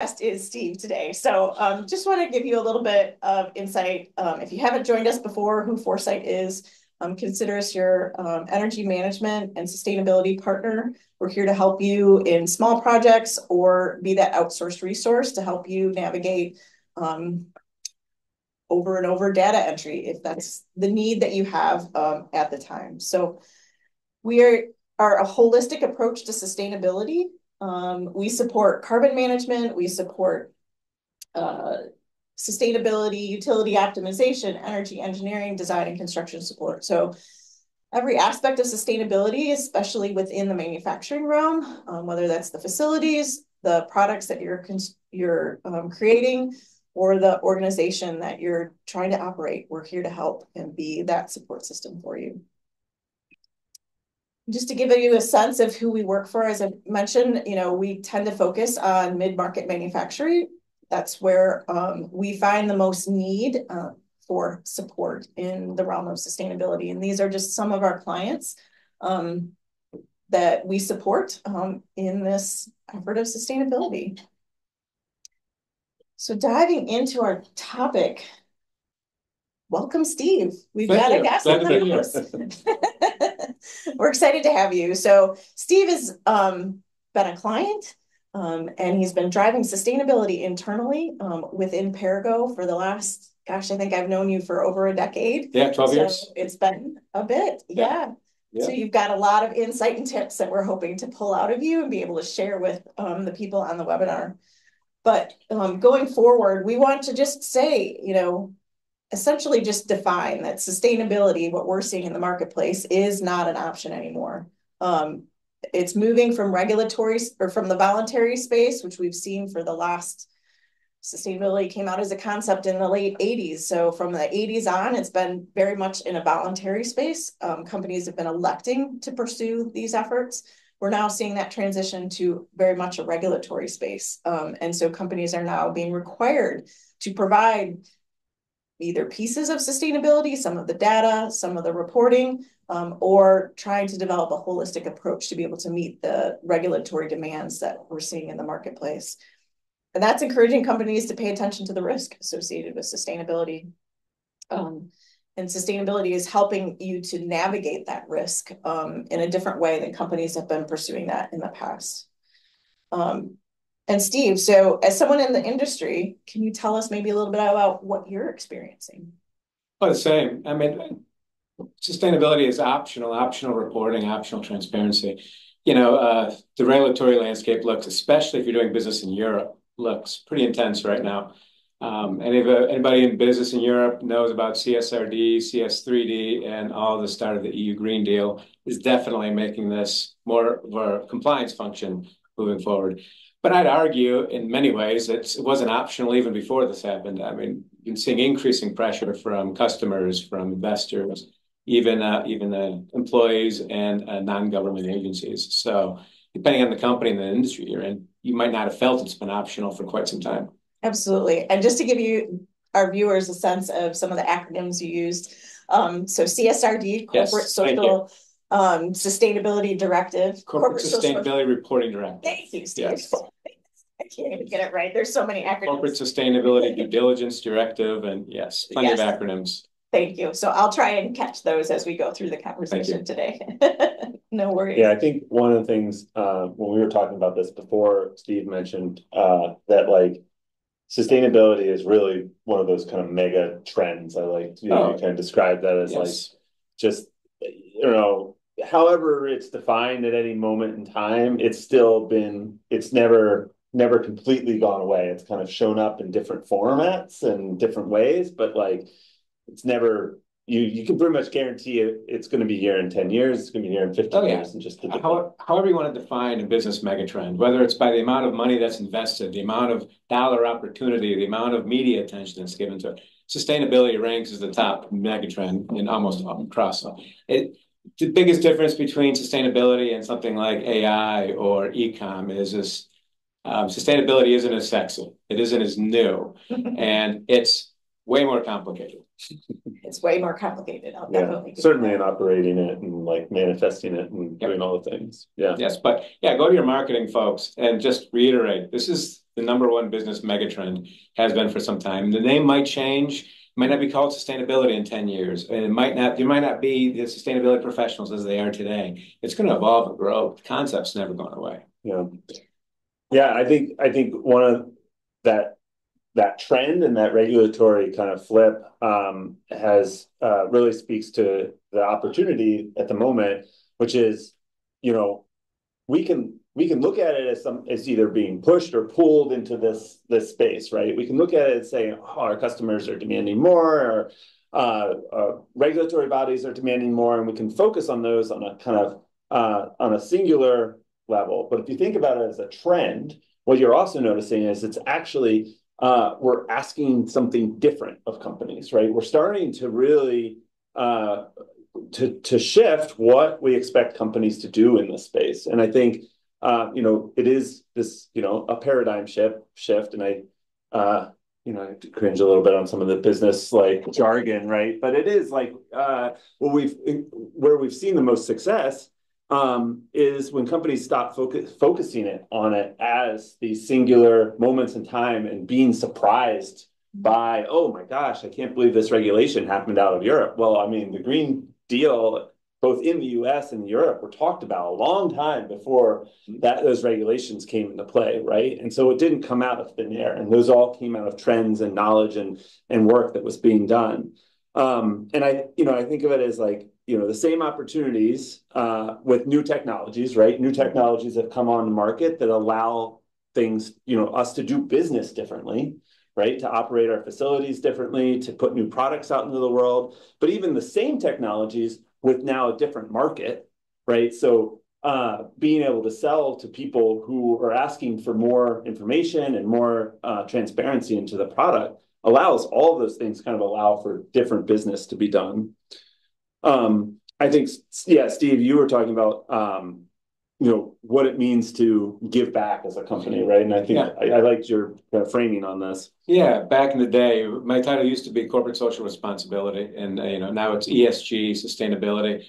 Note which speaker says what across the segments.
Speaker 1: guest is Steve today. So um, just want to give you a little bit of insight. Um, if you haven't joined us before, who Foresight is, um, consider us your um, energy management and sustainability partner. We're here to help you in small projects or be that outsourced resource to help you navigate um, over and over data entry if that's the need that you have um, at the time. So we are, are a holistic approach to sustainability. Um, we support carbon management, we support uh, sustainability, utility optimization, energy engineering, design and construction support. So every aspect of sustainability, especially within the manufacturing realm, um, whether that's the facilities, the products that you're you're um, creating, or the organization that you're trying to operate, we're here to help and be that support system for you. Just to give you a sense of who we work for, as I mentioned, you know, we tend to focus on mid-market manufacturing. That's where um, we find the most need uh, for support in the realm of sustainability. And these are just some of our clients um, that we support um, in this effort of sustainability. So diving into our topic, welcome, Steve. We've got a guest in the. We're excited to have you. So Steve has um, been a client um, and he's been driving sustainability internally um, within Perrigo for the last, gosh, I think I've known you for over a decade.
Speaker 2: Yeah, 12
Speaker 1: So
Speaker 2: years.
Speaker 1: It's been a bit, yeah.
Speaker 2: Yeah.
Speaker 1: So you've got a lot of insight and tips that we're hoping to pull out of you and be able to share with um, the people on the webinar. But um, going forward, we want to just say, you know, essentially just define that sustainability, what we're seeing in the marketplace, is not an option anymore. Um, it's moving from regulatory or from the voluntary space, which we've seen for the last sustainability came out as a concept in the late 80s. So from the 80s on, it's been very much in a voluntary space. Um, companies have been electing to pursue these efforts. We're now seeing that transition to very much a regulatory space. Um, and so companies are now being required to provide either pieces of sustainability, some of the data, some of the reporting, um, or trying to develop a holistic approach to be able to meet the regulatory demands that we're seeing in the marketplace. And that's encouraging companies to pay attention to the risk associated with sustainability. Um, and sustainability is helping you to navigate that risk um, in a different way than companies have been pursuing that in the past. Um, and Steve, so as someone in the industry, can you tell us maybe a little bit about what you're experiencing?
Speaker 2: Well, the same. I mean, sustainability is optional, optional reporting, optional transparency. You know, uh, the regulatory landscape looks, especially if you're doing business in Europe, looks pretty intense right now. Um, and if uh, anybody in business in Europe knows about CSRD, CS3D, and all the start of the EU Green Deal, is definitely making this more of a compliance function moving forward. But I'd argue in many ways it wasn't optional even before this happened. I mean, you've been seeing increasing pressure from customers, from investors, even uh, even uh, employees and uh, non-government agencies. So depending on the company and the industry you're in, you might not have felt it's been optional for quite some time.
Speaker 1: Absolutely. And just to give you our viewers a sense of some of the acronyms you used. Um, so CSRD, Corporate
Speaker 2: you.
Speaker 1: Social um, Sustainability Directive.
Speaker 2: Corporate
Speaker 1: Social-
Speaker 2: Sustainability Reporting Directive.
Speaker 1: Thank you, Steve.
Speaker 2: Yes.
Speaker 1: I can't even get it right. There's so many acronyms. Corporate.
Speaker 2: Sustainability Due Diligence Directive, and yes, plenty of acronyms.
Speaker 1: Thank you. So I'll try and catch those as we go through the conversation today. No worries.
Speaker 3: Yeah, I think one of the things, uh, when we were talking about this before, Steve mentioned, uh, that like. Sustainability is really one of those kind of mega trends. I like, you know,
Speaker 2: Oh.
Speaker 3: you kind of describe that as like, just, you know. However, it's defined at any moment in time, it's still been, it's never, never completely gone away. It's kind of shown up in different formats and different ways, but like. It's never, you, you can pretty much guarantee it, it's gonna be here in ten years, it's gonna be here in fifteen
Speaker 2: Oh, yeah.
Speaker 3: years, and just.
Speaker 2: How- However you want to define a business megatrend, whether it's by the amount of money that's invested, the amount of dollar opportunity, the amount of media attention that's given to it. Sustainability ranks as the top megatrend in almost all- across. It, the biggest difference between sustainability and something like AI or e-com is this. Um, sustainability isn't as sexy. It isn't as new and it's way more complicated.
Speaker 1: It's way more complicated. I'll
Speaker 3: Yeah,
Speaker 1: definitely. give
Speaker 3: certainly in operating it and like manifesting it and
Speaker 2: Yep.
Speaker 3: doing all the things, yeah.
Speaker 2: Yes, but yeah, go to your marketing folks and just reiterate, this is, the number one business megatrend, has been for some time. The name might change, might not be called sustainability in 10 years, and it might not, you might not be the sustainability professionals as they are today. It's going to evolve and grow. The concept's never going away.
Speaker 3: Yeah. Yeah, I think I think one of that that trend and that regulatory kind of flip um, has uh, really speaks to the opportunity at the moment, which is, you know, we can we can look at it as some as either being pushed or pulled into this this space, right? We can look at it and say, oh, our customers are demanding more, or uh, uh, regulatory bodies are demanding more, and we can focus on those on a kind of uh, on a singular level. But if you think about it as a trend, what you're also noticing is it's actually uh, we're asking something different of companies, right? We're starting to really uh, to to shift what we expect companies to do in this space, and I think uh, you know it is this you know a paradigm shift shift, and I uh, you know I cringe a little bit on some of the business like jargon, right? But it is like uh, what we've where we've seen the most success um, is when companies stop focus, focusing it on it as these singular moments in time and being surprised by, oh my gosh, I can't believe this regulation happened out of Europe. Well, I mean, the Green Deal, both in the US and Europe, were talked about a long time before that those regulations came into play, right? And so it didn't come out of thin air. And those all came out of trends and knowledge and, and work that was being done. Um, and I, you know, I think of it as like you know the same opportunities uh, with new technologies, right? New technologies have come on the market that allow things, you know, us to do business differently, right? To operate our facilities differently, to put new products out into the world. But even the same technologies with now a different market, right? So uh, being able to sell to people who are asking for more information and more uh, transparency into the product allows all of those things kind of allow for different business to be done. Um, I think, yeah, Steve, you were talking about, um, you know, what it means to give back as a company, right? And I think yeah. I, I, liked your uh, framing on this.
Speaker 2: Yeah, back in the day, my title used to be corporate social responsibility, and uh, you know now it's ESG, sustainability.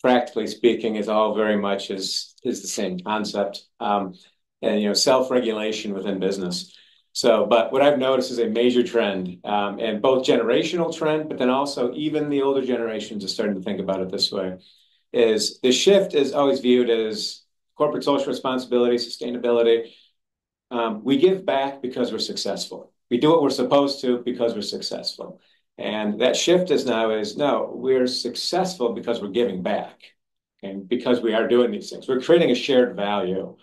Speaker 2: Practically speaking, is all very much is is the same concept, um, and you know self regulation within business. So, but what I've noticed is a major trend, um, and both generational trend, but then also even the older generations are starting to think about it this way. Is the shift is always viewed as corporate social responsibility, sustainability. Um, we give back because we're successful. We do what we're supposed to because we're successful. And that shift is now is no, we're successful because we're giving back and because we are doing these things. We're creating a shared value.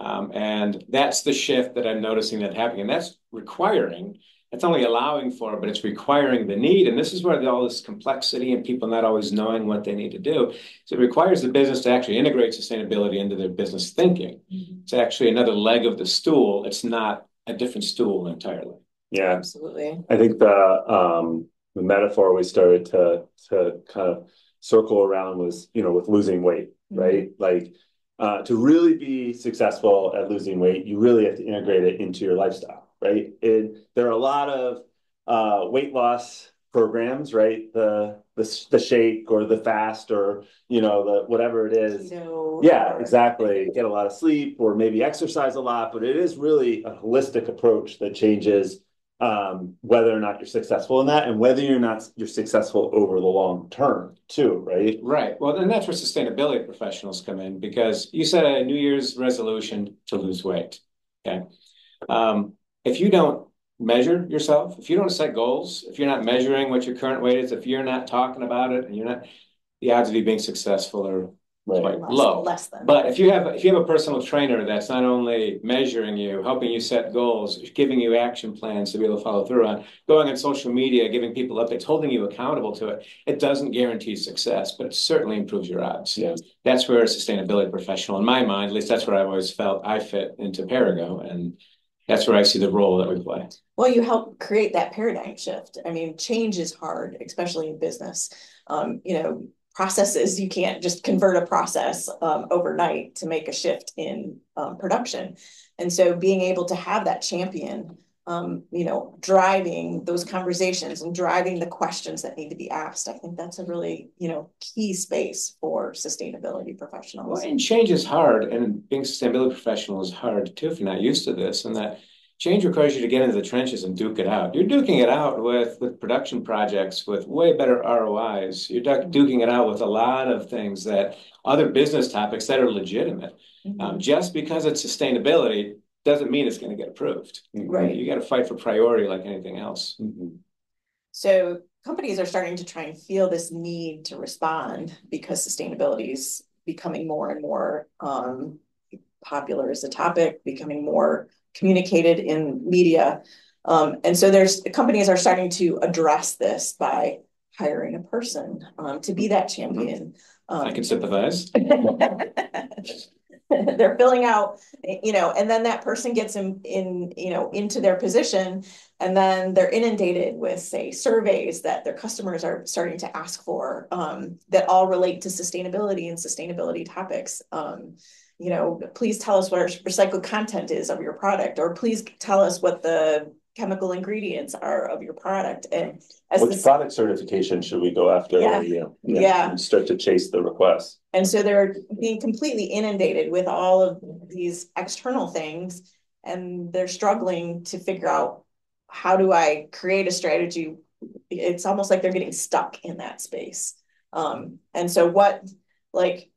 Speaker 2: Um, and that's the shift that I'm noticing that happening. And that's requiring, it's only allowing for, but it's requiring the need. And this is where all this complexity and people not always knowing what they need to do. So it requires the business to actually integrate sustainability into their business thinking. Mm-hmm. It's actually another leg of the stool. It's not a different stool entirely.
Speaker 3: Yeah,
Speaker 1: absolutely.
Speaker 3: I think the um, the metaphor we started to to kind of circle around was, you know, with losing weight, mm-hmm. right? Like uh, to really be successful at losing weight, you really have to integrate it into your lifestyle, right? And there are a lot of uh, weight loss programs, right? The the the shake or the fast or you know the whatever it is.
Speaker 1: Keto.
Speaker 3: Yeah, exactly. Get a lot of sleep or maybe exercise a lot, but it is really a holistic approach that changes um, whether or not you're successful in that and whether you're not you're successful over the long term too, right?
Speaker 2: Right. Well, then that's where sustainability professionals come in because you set a New Year's resolution to lose weight. Okay. Um, if you don't measure yourself, if you don't set goals, if you're not measuring what your current weight is, if you're not talking about it and you're not, the odds of you being successful are quite less, low.
Speaker 1: Less than.
Speaker 2: But if you have if you have a personal trainer that's not only measuring you, helping you set goals, giving you action plans to be able to follow through on, going on social media, giving people updates, holding you accountable to it, it doesn't guarantee success, but it certainly improves your odds.
Speaker 3: Yeah.
Speaker 2: That's where a sustainability professional, in my mind, at least that's where I've always felt I fit into Perrigo. And that's where I see the role that we play.
Speaker 1: Well, you help create that paradigm shift. I mean, change is hard, especially in business. Um, you know, processes. You can't just convert a process um, overnight to make a shift in um, production. And so being able to have that champion, um, you know, driving those conversations and driving the questions that need to be asked, I think that's a really, you know, key space for sustainability professionals.
Speaker 2: Well, and change is hard. And being a sustainability professional is hard too if you're not used to this. And that Change requires you to get into the trenches and duke it out. You're duking it out with with production projects with way better ROIs. You're duking it out with a lot of things that other business topics that are legitimate.
Speaker 1: Mm-hmm.
Speaker 2: Um, just because it's sustainability doesn't mean it's going to get approved.
Speaker 1: Right.
Speaker 2: You got to fight for priority like anything else.
Speaker 3: Mhm.
Speaker 1: So companies are starting to try and feel this need to respond because sustainability is becoming more and more um popular as a topic, becoming more communicated in media. Um, and so there's companies are starting to address this by hiring a person um, to be that champion. Um,
Speaker 2: I can sympathize.
Speaker 1: they're filling out, you know, and then that person gets in, in, you know, into their position. And then they're inundated with, say, surveys that their customers are starting to ask for um, that all relate to sustainability and sustainability topics. Um, you know, please tell us what our recycled content is of your product, or please tell us what the chemical ingredients are of your product. And as
Speaker 3: Which product certification should we go after?
Speaker 1: Yeah. Yeah.
Speaker 3: And start to chase the requests.
Speaker 1: and so they're being completely inundated with all of these external things, and they're struggling to figure out how do I create a strategy? It's almost like they're getting stuck in that space. Um, and so what, like,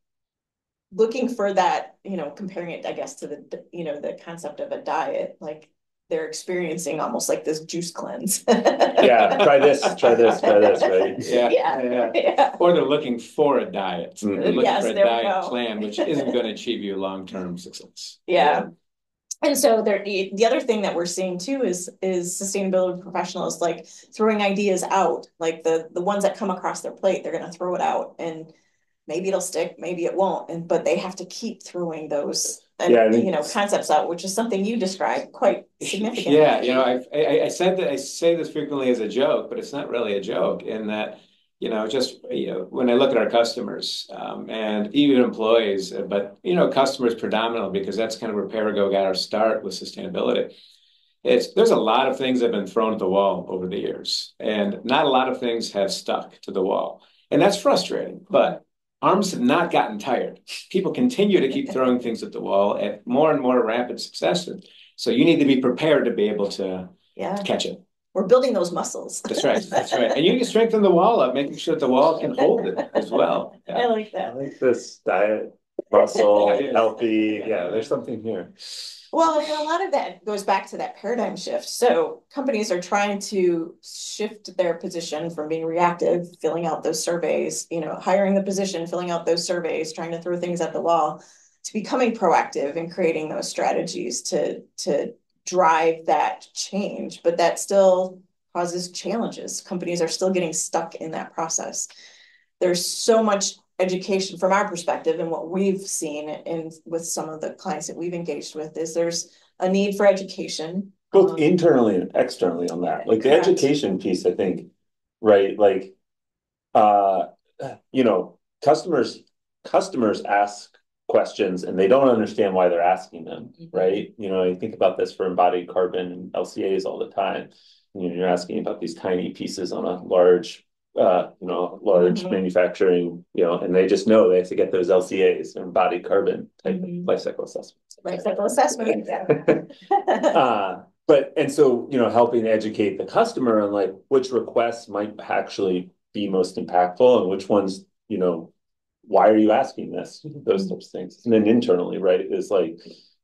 Speaker 1: looking for that, you know, comparing it, I guess, to the, you know, the concept of a diet, like they're experiencing almost like this juice cleanse.
Speaker 3: Yeah, try this, try this, try this, right?
Speaker 2: Yeah,
Speaker 1: Yeah.
Speaker 2: yeah.
Speaker 1: Yeah.
Speaker 2: Or they're looking for a diet. They're
Speaker 3: Mhm.
Speaker 2: looking
Speaker 1: Yes,
Speaker 2: for a
Speaker 1: there
Speaker 2: diet plan, which isn't going to achieve you long-term success.
Speaker 1: Yeah. And so there, the the other thing that we're seeing too is, is sustainability professionals like throwing ideas out, like the, the ones that come across their plate, they're gonna throw it out and maybe it'll stick, maybe it won't, and, but they have to keep throwing those, and,
Speaker 3: Yeah,
Speaker 1: you know, concepts out, which is something you described quite significant.
Speaker 2: Yeah, you know, I, I, I said that, I say this frequently as a joke, but it's not really a joke in that, you know, just, you know, when I look at our customers, um, and even employees, uh, but, you know, customers predominantly, because that's kind of where Perrigo got our start with sustainability. It's, there's a lot of things that have been thrown at the wall over the years, and not a lot of things have stuck to the wall. And that's frustrating, but arms have not gotten tired. People continue to keep throwing things at the wall at more and more rapid succession. So you need to be prepared to be able to
Speaker 1: Yeah,
Speaker 2: catch it.
Speaker 1: we're building those muscles.
Speaker 2: That's right. That's right. And you need to strengthen the wall up, making sure that the wall can hold it as well.
Speaker 1: I
Speaker 2: Yeah.
Speaker 1: like
Speaker 3: I
Speaker 1: that.
Speaker 3: like this diet, muscle, healthy, yeah, there's something here.
Speaker 1: Well, a lot of that goes back to that paradigm shift. So companies are trying to shift their position from being reactive, filling out those surveys, you know, hiring the position, filling out those surveys, trying to throw things at the wall, to becoming proactive and creating those strategies to to drive that change. But that still causes challenges. Companies are still getting stuck in that process. There's so much education from our perspective and what we've seen in with some of the clients that we've engaged with is there's a need for education.
Speaker 3: Both
Speaker 1: Um,
Speaker 3: internally and externally on that, like the
Speaker 1: Correct.
Speaker 3: education piece, I think, right, like. Uh, you know, customers, customers ask questions and they don't understand why they're asking them,
Speaker 1: Mhm.
Speaker 3: right? You know, you think about this for embodied carbon and LCAs all the time. You know, you're asking about these tiny pieces on a large, uh, you know, large
Speaker 1: Mhm.
Speaker 3: manufacturing, you know, and they just know they have to get those LCAs, embodied carbon type of
Speaker 1: Mhm.
Speaker 3: life cycle assessments.
Speaker 1: Life cycle assessment.
Speaker 3: Uh, but, and so, you know, helping educate the customer on like which requests might actually be most impactful and which ones, you know, why are you asking this? Those types of things. And then internally, right, is like,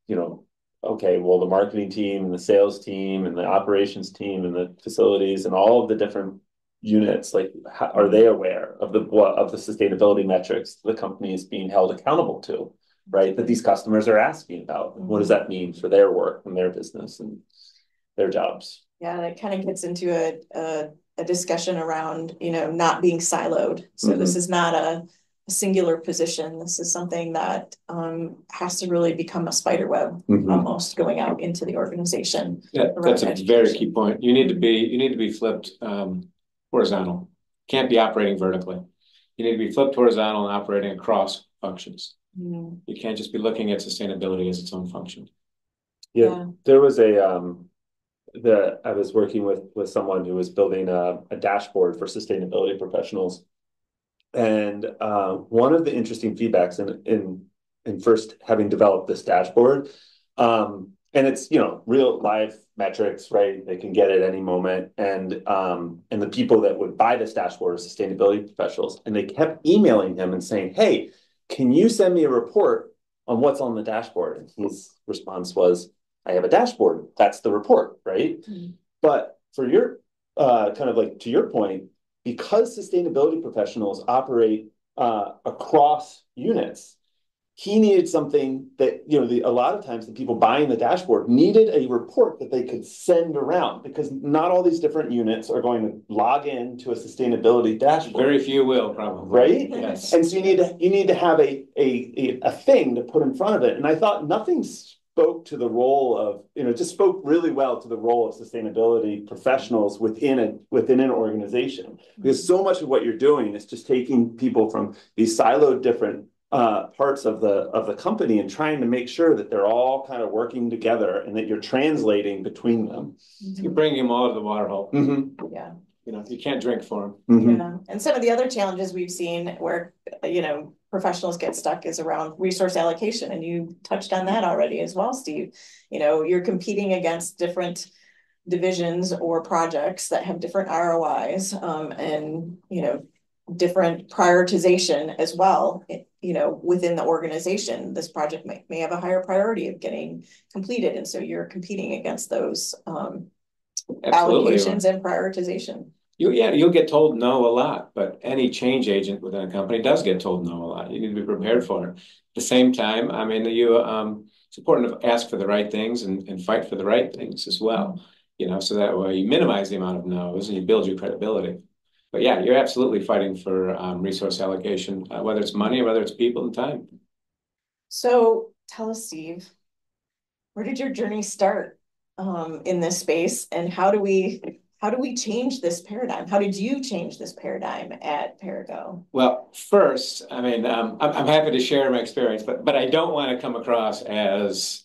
Speaker 3: you know, okay, well, the marketing team and the sales team and the operations team and the facilities and all of the different units, like, how, are they aware of the, what, of the sustainability metrics the company is being held accountable to? Right, that these customers are asking about, and what does that mean for their work and their business and their jobs?
Speaker 1: Yeah, that kind of gets into a, a, a discussion around, you know, not being siloed. So this is not a, a singular position. This is something that um, has to really become a spider web
Speaker 3: Mhm.
Speaker 1: almost going out into the organization.
Speaker 2: Yeah,
Speaker 1: around
Speaker 2: that's a very key point. You need to be, you need to be flipped um horizontal. Can't be operating vertically. You need to be flipped horizontal and operating across functions.
Speaker 1: Mm,
Speaker 2: You can't just be looking at sustainability as its own function.
Speaker 3: Yeah, there was a, um, the, I was working with, with someone who was building a, a dashboard for sustainability professionals. And, uh, one of the interesting feedbacks in, in, in first having developed this dashboard, um, and it's, you know, real life metrics, right? They can get at any moment. And um, and the people that would buy this dashboard are sustainability professionals. And they kept emailing him and saying, Hey, can you send me a report on what's on the dashboard? And his response was, I have a dashboard. That's the report, right? Mm-hmm. But for your uh, kind of like to your point, because sustainability professionals operate uh, across units, he needed something that you know the, a lot of times the people buying the dashboard needed a report that they could send around because not all these different units are going to log in to a sustainability dashboard.
Speaker 2: Very few will probably.
Speaker 3: Right? Yes. And so you need to you need to have a a a thing to put in front of it. And i thought nothing spoke to the role of you know just spoke really well to the role of sustainability professionals within a within an organization. Because so much of what you're doing is just taking people from these siloed different uh, parts of the of the company and trying to make sure that they're all kind of working together and that you're translating between them.
Speaker 2: You're bringing them all to the water hole.
Speaker 3: Mm-hmm.
Speaker 1: Yeah.
Speaker 2: You know, you can't drink for them.
Speaker 3: Mm-hmm.
Speaker 1: Yeah. And some of the other challenges we've seen where, you know, professionals get stuck is around resource allocation. And you touched on that already as well, Steve. You know, you're competing against different divisions or projects that have different ROIs um, and, you know, different prioritization as well you know within the organization this project may, may have a higher priority of getting completed and so you're competing against those um, allocations and prioritization.
Speaker 2: You yeah you'll get told no a lot but any change agent within a company does get told no a lot. You need to be prepared for it. At the same time i mean you um it's important to ask for the right things and, and fight for the right things as well. You know so that way you minimize the amount of no's and you build your credibility but yeah, you're absolutely fighting for um, resource allocation, uh, whether it's money whether it's people and time.
Speaker 1: So tell us, Steve, where did your journey start um, in this space, and how do we how do we change this paradigm? How did you change this paradigm at Perrigo?
Speaker 2: Well, first, I mean, um, I'm, I'm happy to share my experience, but but I don't want to come across as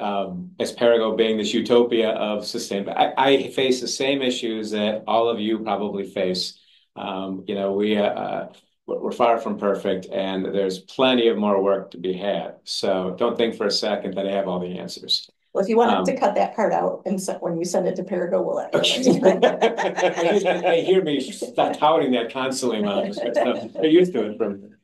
Speaker 2: um, as Perrigo being this utopia of sustainability. I, I, face the same issues that all of you probably face. Um, you know, we, uh, we're far from perfect and there's plenty of more work to be had. So don't think for a second that I have all the answers.
Speaker 1: Well, if you want um, to cut that part out and so, when you send it to Perrigo, we'll let
Speaker 2: you They hear me touting that constantly, Mom. They're used to it from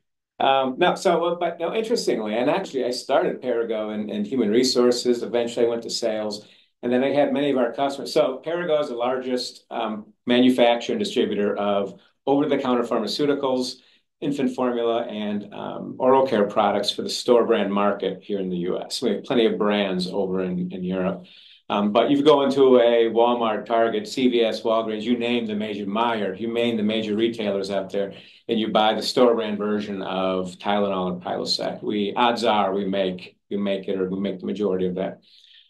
Speaker 2: um, no, so, but no, interestingly, and actually I started Perrigo in, in human resources. Eventually I went to sales and then I had many of our customers. So Perrigo is the largest um, manufacturer and distributor of over-the-counter pharmaceuticals, infant formula, and um, oral care products for the store brand market here in the U.S. We have plenty of brands over in, in Europe. Um, but you go into a Walmart, Target, CVS, Walgreens, you name the major Meijer, you name the major retailers out there, and you buy the store brand version of Tylenol and Prilosec. We odds are we make we make it or we make the majority of that.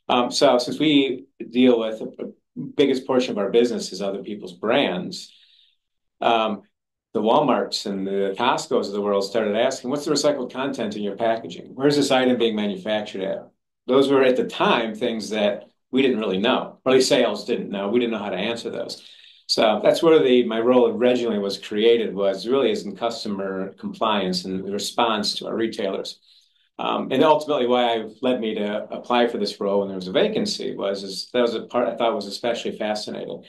Speaker 2: Um, so since we deal with the biggest portion of our business is other people's brands, um, the Walmarts and the Costco's of the world started asking, "What's the recycled content in your packaging? Where's this item being manufactured at?" Those were at the time things that we didn't really know, or at least sales didn't know. We didn't know how to answer those. So that's where the my role originally was created was really as in customer compliance and response to our retailers. Um, and ultimately why I led me to apply for this role when there was a vacancy was is that was a part I thought was especially fascinating.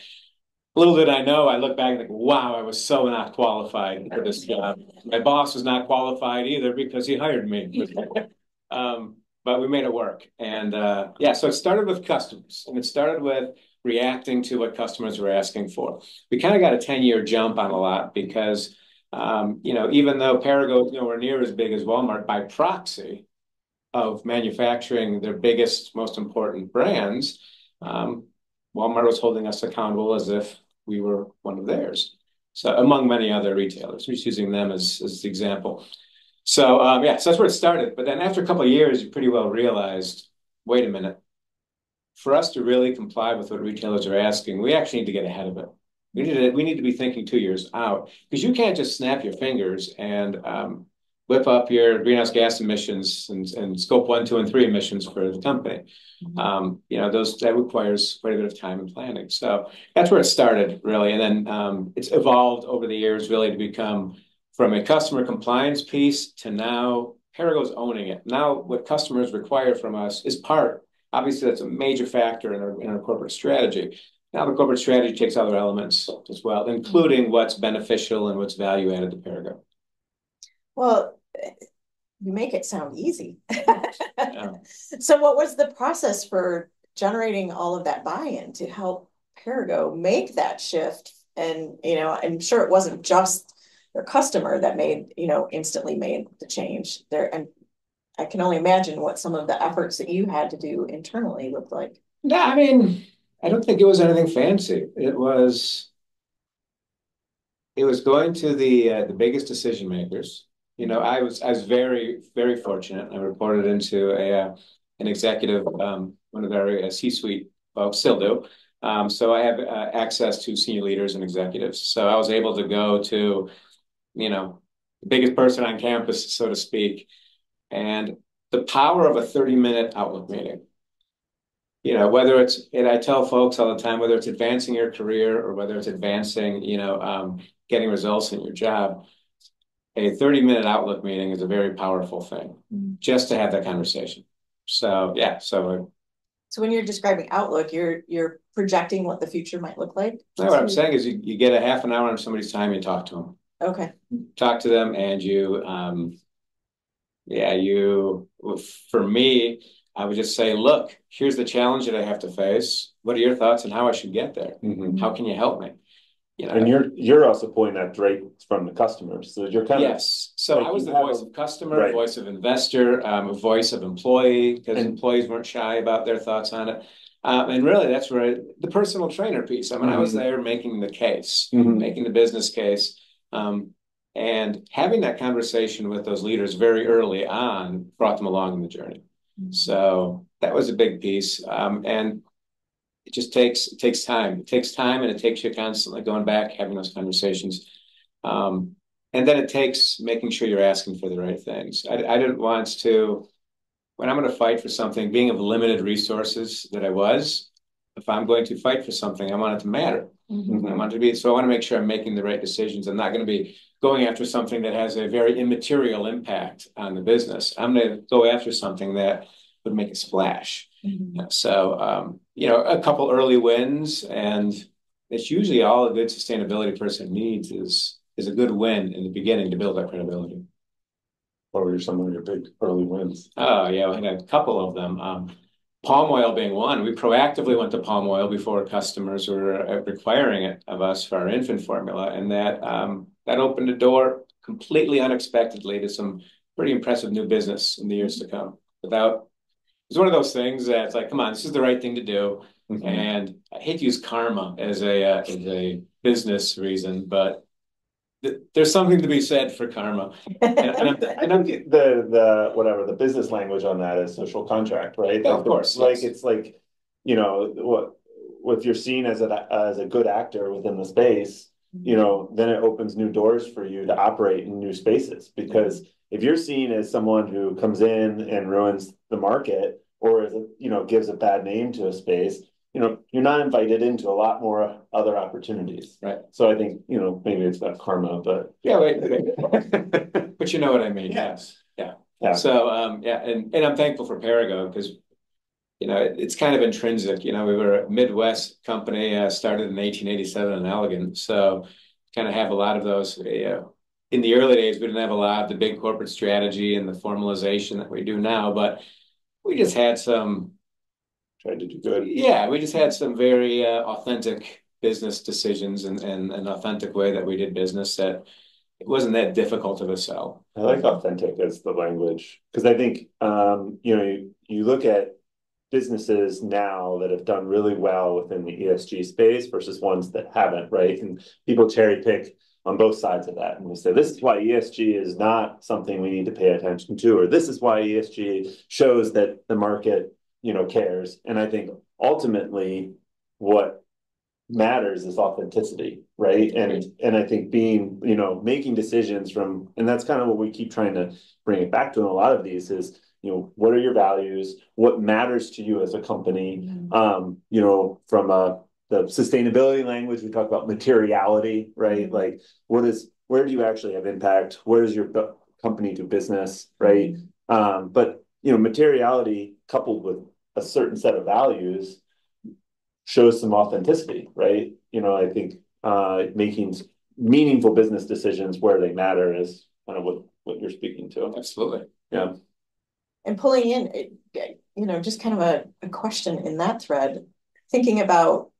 Speaker 2: Little did I know, I look back and think, wow, I was so not qualified for this job. My boss was not qualified either because he hired me. um, but we made it work. And uh, yeah, so it started with customers and it started with reacting to what customers were asking for. We kind of got a 10 year jump on a lot because, um, you know, even though Perrigo is nowhere near as big as Walmart by proxy of manufacturing their biggest, most important brands, um, Walmart was holding us accountable as if we were one of theirs. So among many other retailers, just using them as, as the example. So um, yeah, so that's where it started. But then after a couple of years, you pretty well realized, wait a minute, for us to really comply with what retailers are asking, we actually need to get ahead of it. We need to, we need to be thinking two years out because you can't just snap your fingers and um, whip up your greenhouse gas emissions and, and scope one, two, and three emissions for the company. Mm-hmm. Um, you know, those that requires quite a bit of time and planning. So that's where it started, really, and then um, it's evolved over the years, really, to become from a customer compliance piece to now Perrigo's owning it. Now, what customers require from us is part Obviously, that's a major factor in our, in our corporate strategy. Now, the corporate strategy takes other elements as well, including what's beneficial and what's value added to Perrigo.
Speaker 1: Well, you make it sound easy. yeah. So, what was the process for generating all of that buy-in to help Perrigo make that shift? And you know, I'm sure it wasn't just their customer that made you know instantly made the change there, and I can only imagine what some of the efforts that you had to do internally looked like.
Speaker 2: Yeah, I mean, I don't think it was anything fancy. It was it was going to the uh, the biggest decision makers. You know, I was I was very very fortunate. I reported into a uh, an executive, um, one of our uh, C-suite folks, still do. Um, so I have uh, access to senior leaders and executives. So I was able to go to, you know, the biggest person on campus, so to speak, and the power of a 30 minute outlook meeting. You know, whether it's, and I tell folks all the time, whether it's advancing your career or whether it's advancing, you know, um, getting results in your job, a 30 minute outlook meeting is a very powerful thing mm-hmm. just to have that conversation. So, yeah. So,
Speaker 1: so when you're describing outlook, you're you're projecting what the future might look like.
Speaker 2: No, what I'm saying is you, you get a half an hour on somebody's time, you talk to them.
Speaker 1: Okay.
Speaker 2: Talk to them, and you um, yeah, you, for me, I would just say, look, here's the challenge that I have to face. What are your thoughts on how I should get there? Mm-hmm. How can you help me?
Speaker 3: You know, and you're you're also pulling that right from the customers, so you're kind
Speaker 2: yes. of yes. So like I was the voice a, of customer, right. voice of investor, um, a voice of employee because employees weren't shy about their thoughts on it. Um, and really, that's where the personal trainer piece. I mean, mm-hmm. I was mm-hmm. there making the case, mm-hmm. making the business case. Um, and having that conversation with those leaders very early on brought them along in the journey. Mm-hmm. So that was a big piece. Um, and it just takes it takes time. It takes time and it takes you constantly going back, having those conversations. Um, and then it takes making sure you're asking for the right things. I, I didn't want to, when I'm going to fight for something, being of limited resources that I was, if I'm going to fight for something, I want it to matter. Mm-hmm. I want to be so I want to make sure I'm making the right decisions. I'm not going to be going after something that has a very immaterial impact on the business. I'm going to go after something that would make a splash. Mm-hmm. So um, you know, a couple early wins, and it's usually all a good sustainability person needs is is a good win in the beginning to build that credibility.
Speaker 3: What were some of your big early wins?
Speaker 2: Oh yeah, I had a couple of them. Um, palm oil being one, we proactively went to palm oil before customers were uh, requiring it of us for our infant formula, and that um, that opened a door completely unexpectedly to some pretty impressive new business in the years to come. Without it's one of those things that's like, come on, this is the right thing to do. Mm-hmm. And I hate to use karma as a uh, as a business reason, but there's something to be said for karma. And, and,
Speaker 3: and the the whatever the business language on that is social contract, right?
Speaker 2: Yeah, of course,
Speaker 3: like yes. it's like you know what if you're seen as a as a good actor within the space, you mm-hmm. know, then it opens new doors for you to operate in new spaces. Because if you're seen as someone who comes in and ruins the market, or is a, you know gives a bad name to a space, you know, you're not invited into a lot more other opportunities.
Speaker 2: Right.
Speaker 3: So I think, you know, maybe it's about karma, but
Speaker 2: yeah, wait, wait. but you know what I mean. Yes. Yeah. yeah. So um, yeah, and, and I'm thankful for Perrigo because you know it, it's kind of intrinsic. You know, we were a Midwest company, uh, started in 1887 in Allegan, so kind of have a lot of those. You know, in the early days, we didn't have a lot of the big corporate strategy and the formalization that we do now, but we just had some
Speaker 3: tried to do good.
Speaker 2: Yeah, we just had some very uh, authentic business decisions and, and an authentic way that we did business that it wasn't that difficult of a sell.
Speaker 3: I like authentic as the language because I think um, you know you, you look at businesses now that have done really well within the ESG space versus ones that haven't, right? And people cherry pick on both sides of that and we say this is why ESG is not something we need to pay attention to, or this is why ESG shows that the market you know cares. And i think ultimately what matters is authenticity right? And and i think being you know making decisions from and that's kind of what we keep trying to bring it back to in a lot of these is you know what are your values? What matters to you as a company? Mm-hmm. um you know from a the sustainability language we talk about materiality right? Mm-hmm. like what is where do you actually have impact? Where does your company do business right? Mm-hmm. um but you know materiality coupled with a certain set of values shows some authenticity, right? You know, I think uh, making meaningful business decisions where they matter is kind of what what you're speaking to.
Speaker 2: Absolutely.
Speaker 3: Yeah.
Speaker 1: And pulling in, you know, just kind of a, a question in that thread, thinking about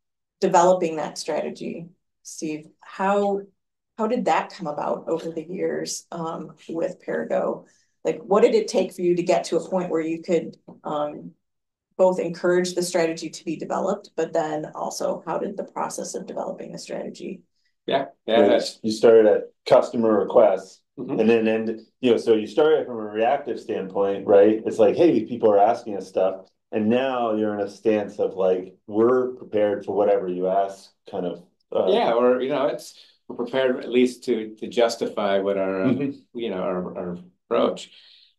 Speaker 1: developing that strategy, Steve, how how did that come about over the years um, with Perrigo? Like, what did it take for you to get to a point where you could um, both encourage the strategy to be developed, but then also how did the process of developing a strategy?
Speaker 2: Yeah, yeah, that's
Speaker 3: You started at customer requests
Speaker 2: Mhm.
Speaker 3: and then end, you know, so you started from a reactive standpoint, right? It's like, hey, these people are asking us stuff. And now you're in a stance of like, we're prepared for whatever you ask, kind of. uh,
Speaker 2: yeah, or you know, it's we're prepared at least to to justify what our uh,
Speaker 3: Mhm.
Speaker 2: you know our, our approach.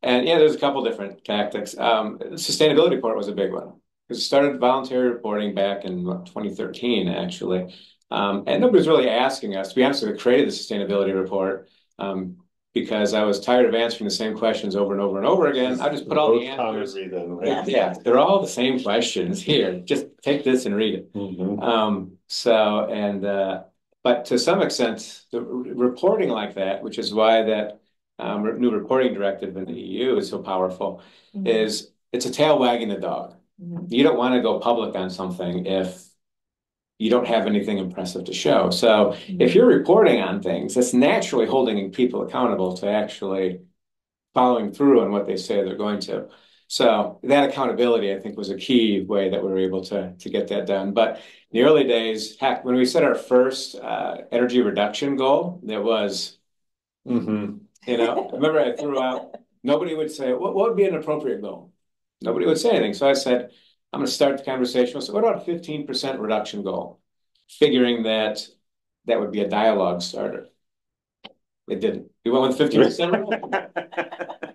Speaker 2: And yeah, there's a couple different tactics. Um, sustainability report was a big one because it started voluntary reporting back in what, 2013 actually. Um, and nobody was really asking us. To be honest, we created the sustainability report um, because I was tired of answering the same questions over and over and over again. I just put all the answers.
Speaker 1: Yeah.
Speaker 3: right?
Speaker 2: Yeah, they're all the same questions here. Just take this and read it.
Speaker 3: Mhm.
Speaker 2: Um, so, and, uh, but to some extent, the reporting like that, which is why that um, new reporting directive in the EU is so powerful,
Speaker 1: Mm-hmm.
Speaker 2: is it's a tail wagging the dog.
Speaker 1: Mhm.
Speaker 2: You don't want to go public on something if you don't have anything impressive to show. So if you're reporting on things, that's naturally holding people accountable to actually following through on what they say they're going to. So that accountability, I think, was a key way that we were able to to get that done. But in the early days, heck, when we set our first uh, energy reduction goal, it was,
Speaker 3: Mhm.
Speaker 2: you know, remember I threw out, nobody would say, what, what would be an appropriate goal? Nobody would say anything. So I said, I'm going to start the conversation. So what about a 15% reduction goal? Figuring that that would be a dialogue starter. It didn't. We went with 15%.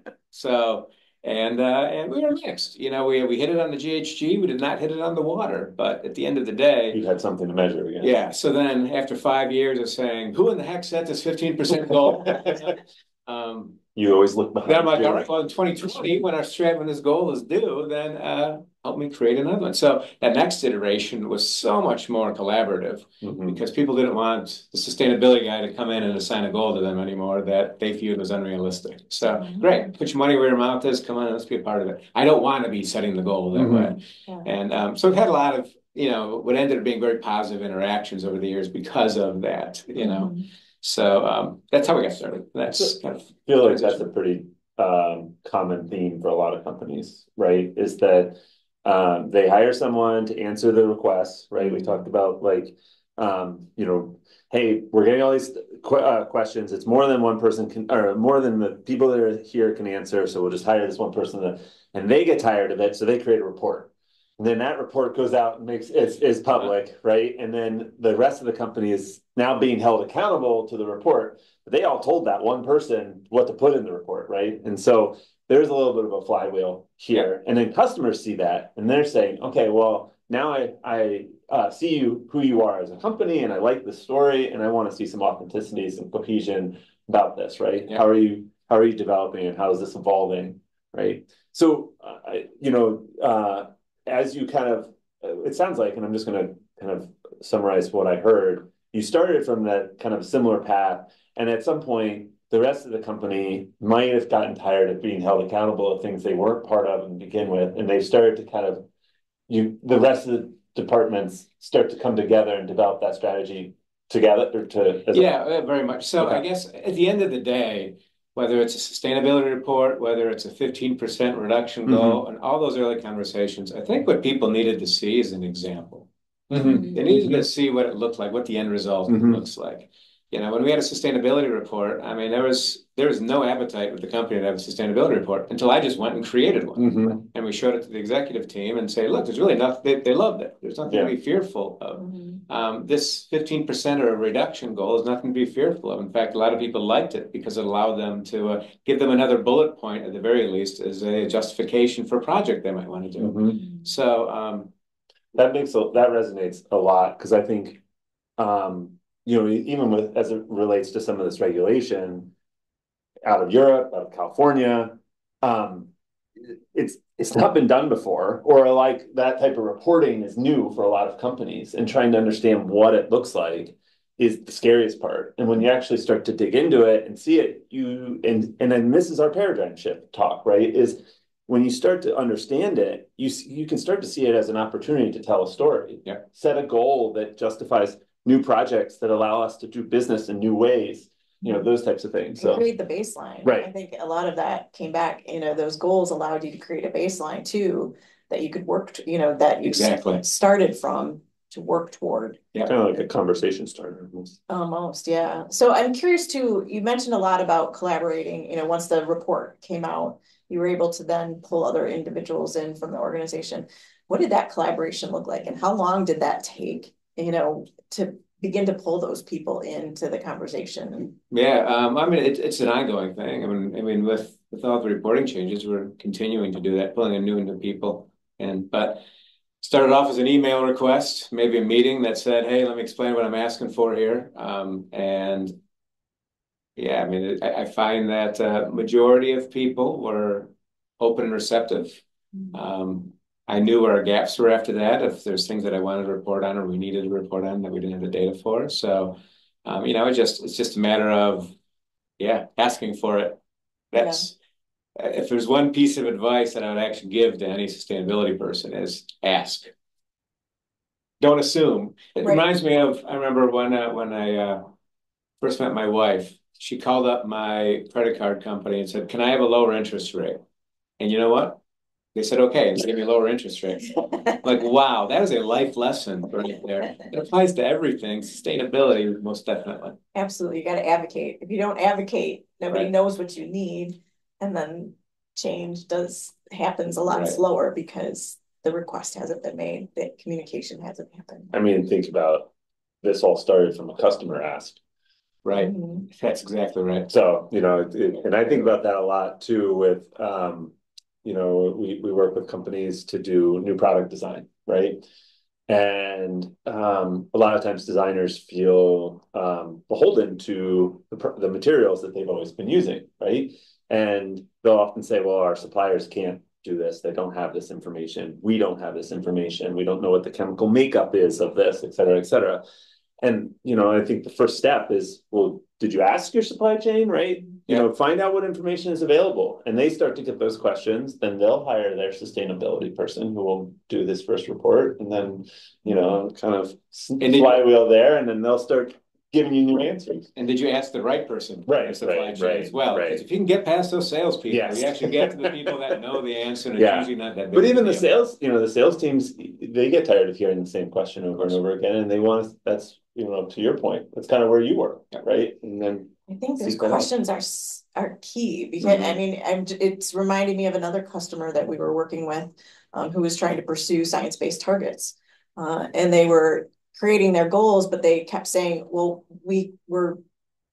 Speaker 2: So, and uh, and we were mixed. You know, we we hit it on the GHG. We did not hit it on the water. But at the end of the day,
Speaker 3: You had something to measure again.
Speaker 2: yeah. So then, after five years of saying, "Who in the heck set this fifteen percent goal?" um,
Speaker 3: You always look behind.
Speaker 2: then I'm like, "All right, well, in 2020, when our strat, when this goal is due, then uh, help me create another one." So that next iteration was so much more collaborative
Speaker 3: Mhm.
Speaker 2: because people didn't want the sustainability guy to come in and assign a goal to them anymore that they viewed as unrealistic. So
Speaker 1: Mhm.
Speaker 2: great, put your money where your mouth is. Come on, let's be a part of it. I don't want to be setting the goal that
Speaker 3: Mhm.
Speaker 2: way.
Speaker 1: Yeah.
Speaker 2: And um, so we've had a lot of, you know, what ended up being very positive interactions over the years because of that, you know. So um, that's how we got started. That's kind of
Speaker 3: I feel like that's a pretty um common theme for a lot of companies, right? Is that um they hire someone to answer the requests, right? We talked about like um, you know, hey, we're getting all these que- uh, questions. It's more than one person can, or more than the people that are here can answer. So we'll just hire this one person that, and they get tired of it, so they create a report. And then that report goes out and makes is is public, right? And then the rest of the company is now being held accountable to the report. But they all told that one person what to put in the report, right? And so there's a little bit of a flywheel here. And then customers see that and they're saying, okay, well, now I I uh, see you who you are as a company, and I like the story, and I want to see some authenticity, some cohesion about this, right?
Speaker 2: Yeah.
Speaker 3: How are you how are you developing, and how is this evolving, right? So, uh, you know, uh, as you kind of, it sounds like, and I'm just going to kind of summarize what I heard. You started from that kind of similar path, and at some point, the rest of the company might have gotten tired of being held accountable of things they weren't part of and begin with, and they started to kind of you the rest of the departments start to come together and develop that strategy together or to
Speaker 2: Yeah, very much. So I guess at the end of the day, whether it's a sustainability report, whether it's a fifteen percent reduction
Speaker 3: Mm-hmm.
Speaker 2: goal, and all those early conversations, I think what people needed to see is an example.
Speaker 3: Mhm.
Speaker 2: They needed to see what it looked like, what the end result
Speaker 3: Mhm.
Speaker 2: looks like. You know, when we had a sustainability report, I mean, there was there was no appetite with the company to have a sustainability report until I just went and created one.
Speaker 3: Mhm.
Speaker 2: And we showed it to the executive team and say, look, there's really nothing, they, they loved it. There's nothing
Speaker 3: Yeah.
Speaker 2: to be fearful of.
Speaker 1: Mhm.
Speaker 2: Um, this fifteen percent or a reduction goal is nothing to be fearful of. In fact, a lot of people liked it because it allowed them to uh, give them another bullet point at the very least as a justification for a project they might want to do.
Speaker 3: Mhm.
Speaker 2: So, um,
Speaker 3: that makes a, that resonates a lot because I think um you know even with as it relates to some of this regulation out of Europe out of California um it's it's not been done before, or like that type of reporting is new for a lot of companies, and trying to understand what it looks like is the scariest part. And when you actually start to dig into it and see it, you and and then this is our paradigm shift talk, right? Is when you start to understand it, you you can start to see it as an opportunity to tell a story.
Speaker 2: Yeah.
Speaker 3: Set a goal that justifies new projects that allow us to do business in new ways. You know those types of things. So
Speaker 1: create the baseline.
Speaker 3: Right.
Speaker 1: I think a lot of that came back, you know, those goals allowed you to create a baseline too, that you could work, to- you know, that you
Speaker 2: Exactly.
Speaker 1: started from to work toward.
Speaker 3: kind of like a conversation starter.
Speaker 1: Almost, yeah. So I'm curious too, you mentioned a lot about collaborating, you know, once the report came out, you were able to then pull other individuals in from the organization. What did that collaboration look like and how long did that take, you know, to begin to pull those people into the conversation?
Speaker 2: Yeah, um, I mean, it's it's an ongoing thing. I mean, I mean, with with all the reporting changes, we're continuing to do that, pulling in new and new people. And but started off as an email request, maybe a meeting that said, "Hey, let me explain what I'm asking for here." Um, and yeah, I mean, I, I find that uh, majority of people were open and receptive. Um, I knew where our gaps were after that. If there's things that I wanted to report on or we needed to report on that we didn't have the data for, so um, you know, it just it's just a matter of yeah, asking for it. That's if there's one piece of advice that I would actually give to any sustainability person is ask. Don't assume. It
Speaker 1: Right.
Speaker 2: reminds me of I remember when uh, when I uh, first met my wife. She called up my credit card company and said, "Can I have a lower interest rate?" And you know what? They said, "Okay," and they gave me a lower interest rate. Like, wow, that is a life lesson right there. It applies to everything. Sustainability, most definitely.
Speaker 1: Absolutely, you gotta advocate. If you don't advocate, nobody
Speaker 2: Right.
Speaker 1: knows what you need. And then change does, happens a lot
Speaker 2: Right.
Speaker 1: slower because the request hasn't been made, the communication hasn't happened.
Speaker 3: I mean, think about this all started from a customer ask.
Speaker 2: Right.
Speaker 1: Mhm.
Speaker 2: That's exactly right.
Speaker 3: So, you know, it- it- and I think about that a lot too with, um, you know, we, we work with companies to do new product design, right? And, um, a lot of times designers feel, um, beholden to the, the materials that they've always been using, right? And they'll often say, well, our suppliers can't do this. They don't have this information. We don't have this information. We don't know what the chemical makeup is of this, et cetera, et cetera. And, you know, I think the first step is, well, did you ask your supply chain, right? You know, find out what information is available and they start to get those questions, then they'll hire their sustainability person who will do this first report and then, you know, kind of
Speaker 2: And
Speaker 3: flywheel there and then they'll start giving you new answers.
Speaker 2: And did you ask the right person?
Speaker 3: Right,
Speaker 2: the supply
Speaker 3: right,
Speaker 2: chain
Speaker 3: right,
Speaker 2: As well,
Speaker 3: right.
Speaker 2: because if you can get past those salespeople,
Speaker 3: Yes.
Speaker 2: you actually get to the people that know the answer and it's
Speaker 3: Yeah.
Speaker 2: usually not that. big
Speaker 3: But even the sales, you know, the sales teams, they get tired of hearing the same question over and over again and they want, that's, you know, to your point, that's kind of where you were, right? And then,
Speaker 1: I think those
Speaker 3: Seek that out.
Speaker 1: questions are, s- are key because, I mean, I'm, j- it's reminding me of another customer that we were working with. Um, who was trying to pursue science-based targets. Uh, and they were creating their goals, but they kept saying, well, we were.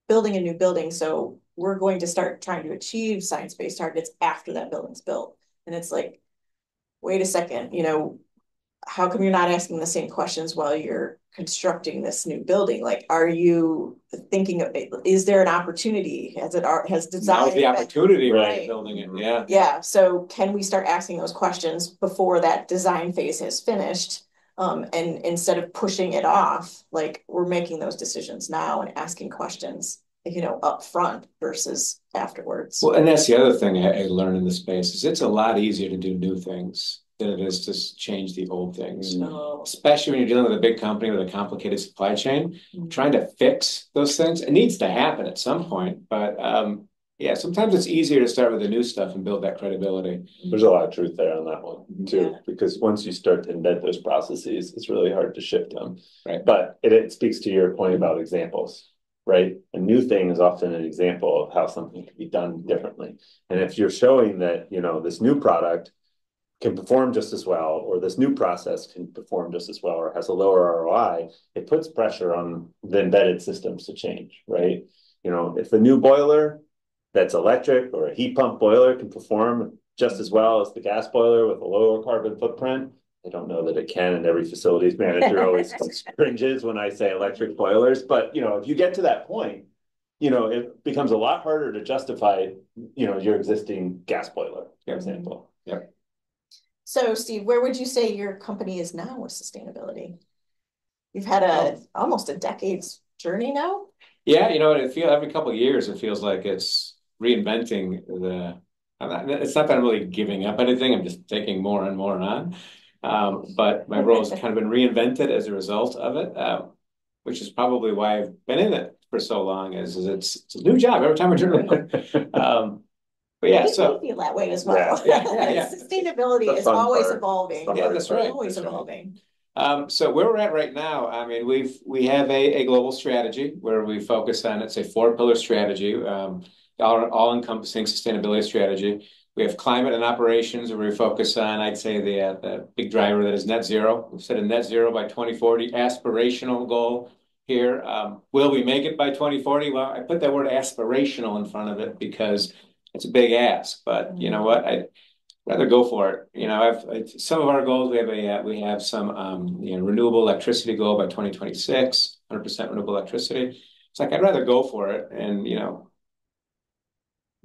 Speaker 1: Building a new building, so we're going to start trying to achieve science-based targets after that building's built. And it's like, wait a second, you know. How come you're not asking the same questions while you're constructing this new building? Like, are you thinking of, is there an opportunity? Has it, has design?
Speaker 2: Now's the opportunity, right,
Speaker 1: Right.
Speaker 2: building it, yeah.
Speaker 1: Yeah, so can we start asking those questions before that design phase has finished? Um, and instead of pushing it off, like, we're making those decisions now and asking questions, you know, upfront versus afterwards.
Speaker 2: Well, and that's the other thing I, I learned in the space is it's a lot easier to do new things than it is to change the old things.
Speaker 1: So,
Speaker 2: Especially when you're dealing with a big company with a complicated supply chain,
Speaker 1: mm,
Speaker 2: trying to fix those things, it needs to happen at some point, but um. Yeah, sometimes it's easier to start with the new stuff and build that credibility.
Speaker 3: there's a lot of truth there on that one too,
Speaker 1: Yeah.
Speaker 3: because once you start to embed those processes, it's really hard to shift them.
Speaker 2: Right.
Speaker 3: But it, it speaks to your point about examples, right? A new thing is often an example of how something can be done differently. And if you're showing that, you know, this new product can perform just as well, or this new process can perform just as well, or has a lower ROI, it puts pressure on the embedded systems to change, right? You know, if a new boiler that's electric or a heat pump boiler can perform just as well as the gas boiler with a lower carbon footprint, I don't know that it can, and every facilities manager always cringes when I say electric boilers, but you know, if you get to that point, you know, it becomes a lot harder to justify, you know, your existing gas boiler, for
Speaker 2: Yeah.
Speaker 3: example.
Speaker 2: Yep.
Speaker 1: So Steve, where would you say your company is now with sustainability? You've had a almost a decade's journey now.
Speaker 2: Yeah, you know, it feel every couple of years it feels like it's reinventing the. Not, it's not that I'm really giving up anything. I'm just taking more and more on. Um, but my role has kind of been reinvented as a result of it, uh, which is probably why I've been in it for so long. Is, is it's, it's a new job every time I turn around. um, but yeah, so
Speaker 1: feel that way as well.
Speaker 2: Yeah, yeah, yeah.
Speaker 1: Sustainability is always part. evolving.
Speaker 2: Yeah, that's right.
Speaker 1: Always evolving.
Speaker 2: Um, so where we're at right now, I mean, we've we have a, a global strategy where we focus on it's a four pillar strategy, um, all, all encompassing sustainability strategy. We have climate and operations where we focus on, I'd say, the, uh, the big driver that is net zero. We've set a net zero by 2040 aspirational goal here. Um, will we make it by 2040? Well, I put that word aspirational in front of it because it's a big ask. But you know what? I'd rather go for it. You know, I've some of our goals. We have a uh, we have some um, you know renewable electricity goal by 2026, 100 percent renewable electricity. It's like I'd rather go for it, and you know,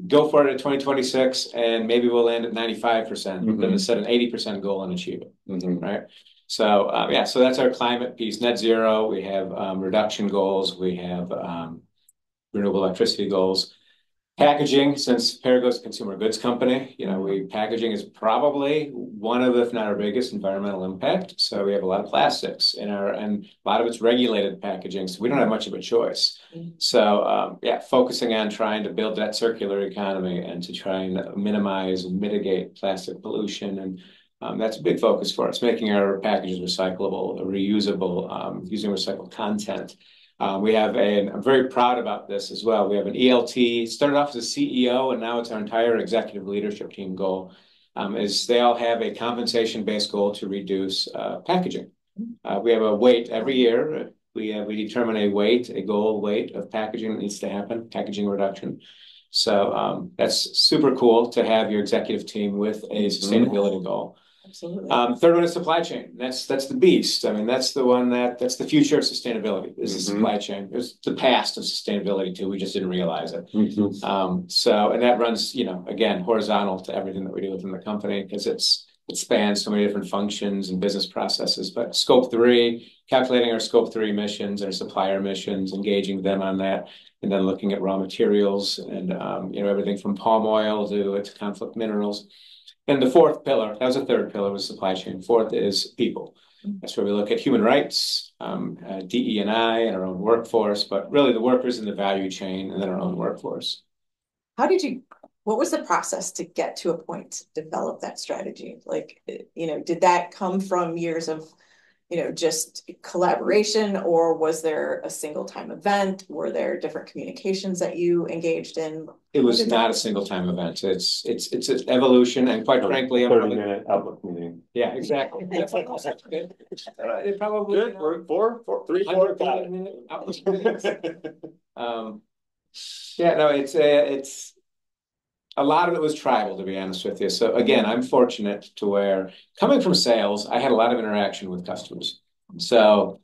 Speaker 2: go for it at 2026, and maybe we'll land at 95 percent mm-hmm. than to set an 80 percent goal and achieve it. Mm-hmm. Right. So um, yeah, so that's our climate piece, net zero. We have um, reduction goals. We have um, renewable electricity goals. Packaging, since Perrigo's a consumer goods company, you know, we packaging is probably one of, if not our biggest environmental impact. So we have a lot of plastics in our, and a lot of it's regulated packaging, so we don't have much of a choice. Mm-hmm. So um, yeah, focusing on trying to build that circular economy and to try and minimize and mitigate plastic pollution, and um, that's a big focus for us, making our packages recyclable, reusable, um, using recycled content. Um, we have a, I'm very proud about this as well. We have an ELT, started off as a CEO, and now it's our entire executive leadership team goal, um, is they all have a compensation-based goal to reduce uh, packaging. Uh, we have a weight every year. We we determine a weight, a goal weight of packaging that needs to happen, packaging reduction. So um, that's super cool to have your executive team with a mm-hmm. sustainability goal.
Speaker 1: Absolutely.
Speaker 2: Um, third one is supply chain. That's that's the beast. I mean, that's the one that that's the future of sustainability is the mm-hmm. supply chain. It's the past of sustainability too. We just didn't realize it. Mm-hmm. Um, so and that runs, you know, again, horizontal to everything that we do within the company because it's it spans so many different functions and business processes. But scope three, calculating our scope three emissions, our supplier emissions, engaging them on that, and then looking at raw materials and um, you know everything from palm oil to, to conflict minerals. And the fourth pillar, that was the third pillar, was supply chain. Fourth is people. Mm-hmm. That's where we look at human rights, um, uh, DE and I, and our own workforce, but really the workers in the value chain, and then our own workforce.
Speaker 1: How did you? What was the process to get to a point to develop that strategy? Like, you know, did that come from years of you know, just collaboration, or was there a single time event? Were there different communications that you engaged in?
Speaker 2: It was not a single time event. It's it's it's an evolution, and quite frankly,
Speaker 3: thirty minute outlook meeting.
Speaker 2: Yeah, exactly. That's good. It probably
Speaker 3: good. We're four, four, three, four, five.
Speaker 2: Minute outlook meetings. um, yeah, no, it's uh, it's a lot of it was tribal, to be honest with you. So again, I'm fortunate to where coming from sales, I had a lot of interaction with customers. So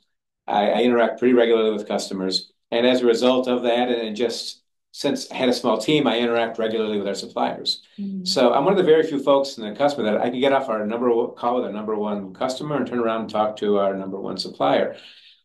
Speaker 2: I, I interact pretty regularly with customers, and as a result of that, and just since I had a small team, I interact regularly with our suppliers. Mm-hmm. So I'm one of the very few folks in the customer that I can get off our number one call with our number one customer and turn around and talk to our number one supplier.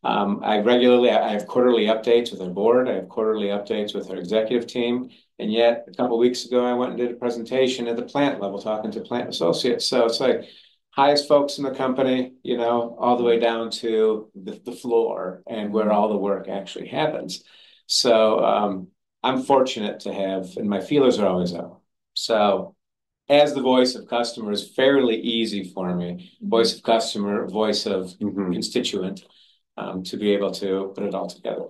Speaker 2: Um, I regularly I have quarterly updates with our board. I have quarterly updates with our executive team. And yet, a couple weeks ago, I went and did a presentation at the plant level, talking to plant associates. So it's like highest folks in the company, you know, all the way down to the, the floor and where all the work actually happens. So um, I'm fortunate to have, and my feelers are always out. So as the voice of customer is fairly easy for me. Voice of customer, voice of mm-hmm. constituent, to be able to put it all together.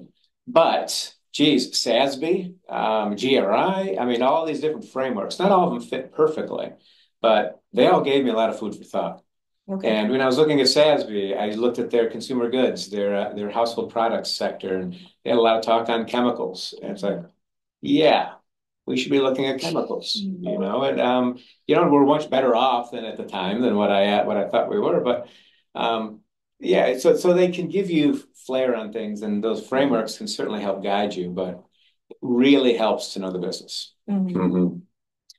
Speaker 2: But geez, SASB, um, GRI, I mean, all these different frameworks, not all of them fit perfectly, but they all gave me a lot of food for thought. Okay. And when I was looking at SASB, I looked at their consumer goods, their uh, their household products sector, and they had a lot of talk on chemicals. And it's like, yeah, we should be looking at chemicals, mm-hmm. you know. And um, you know, we're much better off than at the time than what I at what I thought we were. But um, yeah, so so they can give you flair on things, and those frameworks can certainly help guide you, but really helps to know the business.
Speaker 1: Mm-hmm. Mm-hmm.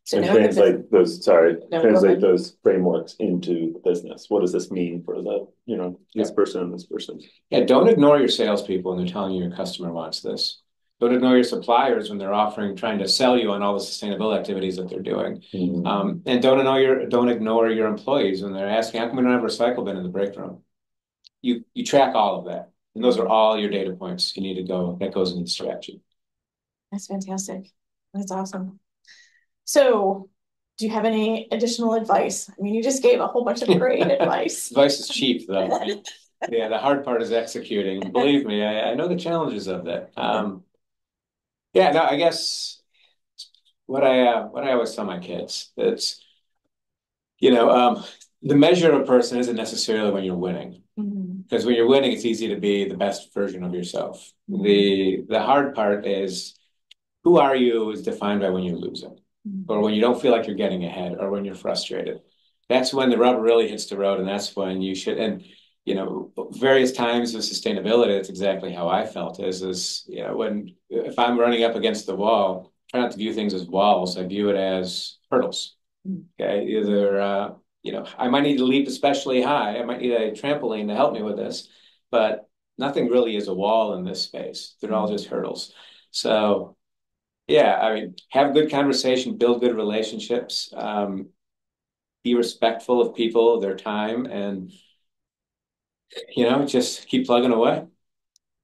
Speaker 1: So
Speaker 3: And
Speaker 1: now the-
Speaker 3: translate those, sorry,
Speaker 1: No,
Speaker 3: translate those frameworks into the business. What does this mean for the, you know, this person and this person?
Speaker 2: Yeah, don't ignore your salespeople when they're telling you your customer wants this. Don't ignore your suppliers when they're offering, trying to sell you on all the sustainable activities that they're doing. Um, and don't ignore your, don't ignore your employees when they're asking, how come we don't have a recycle bin in the break room? You, you track all of that, and those are all your data points you need to go, that goes into the strategy.
Speaker 1: That's fantastic. That's awesome. So, do you have any additional advice? I mean, you just gave a whole bunch of great advice.
Speaker 2: Advice is cheap, though. Yeah, the hard part is executing. Believe me, I, I know the challenges of that. Um, yeah, no, I guess what I uh, what I always tell my kids, it's you know, um, the measure of a person isn't necessarily when you're winning.
Speaker 1: Mhm.
Speaker 2: Because when you're winning, it's easy to be the best version of yourself. Mm-hmm. The the hard part is who are you is defined by when you're losing, mm-hmm. or when you don't feel like you're getting ahead, or when you're frustrated. That's when the rubber really hits the road, and that's when you should. And you know, various times with sustainability, that's exactly how I felt. Is is you know, when if I'm running up against the wall, try not to view things as walls. I view it as hurdles. Mm-hmm. Okay, either uh, you know, I might need to leap especially high. I might need a trampoline to help me with this, but nothing really is a wall in this space. They're all just hurdles. So, yeah, I mean, have good conversation, build good relationships, um, be respectful of people, their time, and you know, just keep plugging away.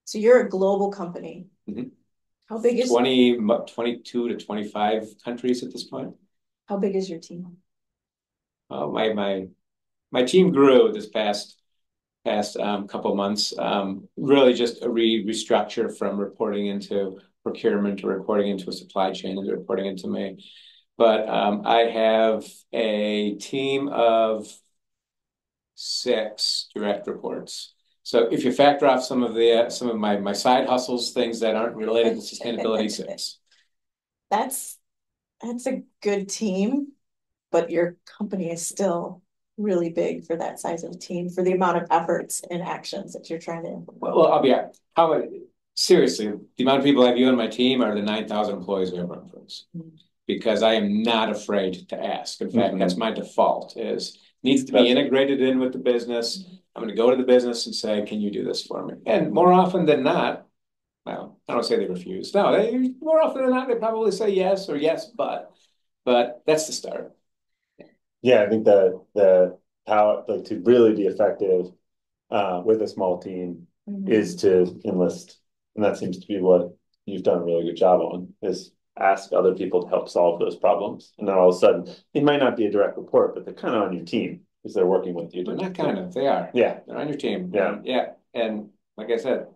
Speaker 1: So you're a global company.
Speaker 2: Mhm.
Speaker 1: How big is
Speaker 2: 20, 22 to 25 countries at this point.
Speaker 1: how big is your team?
Speaker 2: Uh, my my my team grew this past past um, couple months. Um, really just a re restructure from reporting into procurement to reporting into a supply chain and reporting into me. But um, I have a team of six direct reports. So if you factor off some of the uh, some of my my side hustles, things that aren't related to sustainability, six.
Speaker 1: That's that's a good team, but your company is still really big for that size of a team, for the amount of efforts and actions that you're trying to implement.
Speaker 2: Well, well, I'll be how seriously the amount of people I have you on my team are the nine thousand employees we have run for us.
Speaker 1: Mhm.
Speaker 2: Because I am not afraid to ask. In fact,
Speaker 3: Mhm.
Speaker 2: that's my default is needs to be integrated in with the business. I'm gonna go to the business and say, can you do this for me? And more often than not, well, I don't say they refuse. No, they more often than not, they probably say yes or yes, but but that's the start.
Speaker 3: Yeah, I think the, the power, like to really be effective, uh, with a small team
Speaker 1: Mhm.
Speaker 3: is to enlist. And that seems to be what you've done a really good job on, is ask other people to help solve those problems. And then all of a sudden, it might not be a direct report, but they're kind of on your team because they're working with you.
Speaker 2: They're not kind of, they are.
Speaker 3: Yeah,
Speaker 2: They're on your team.
Speaker 3: Yeah.
Speaker 2: Yeah. And like I said,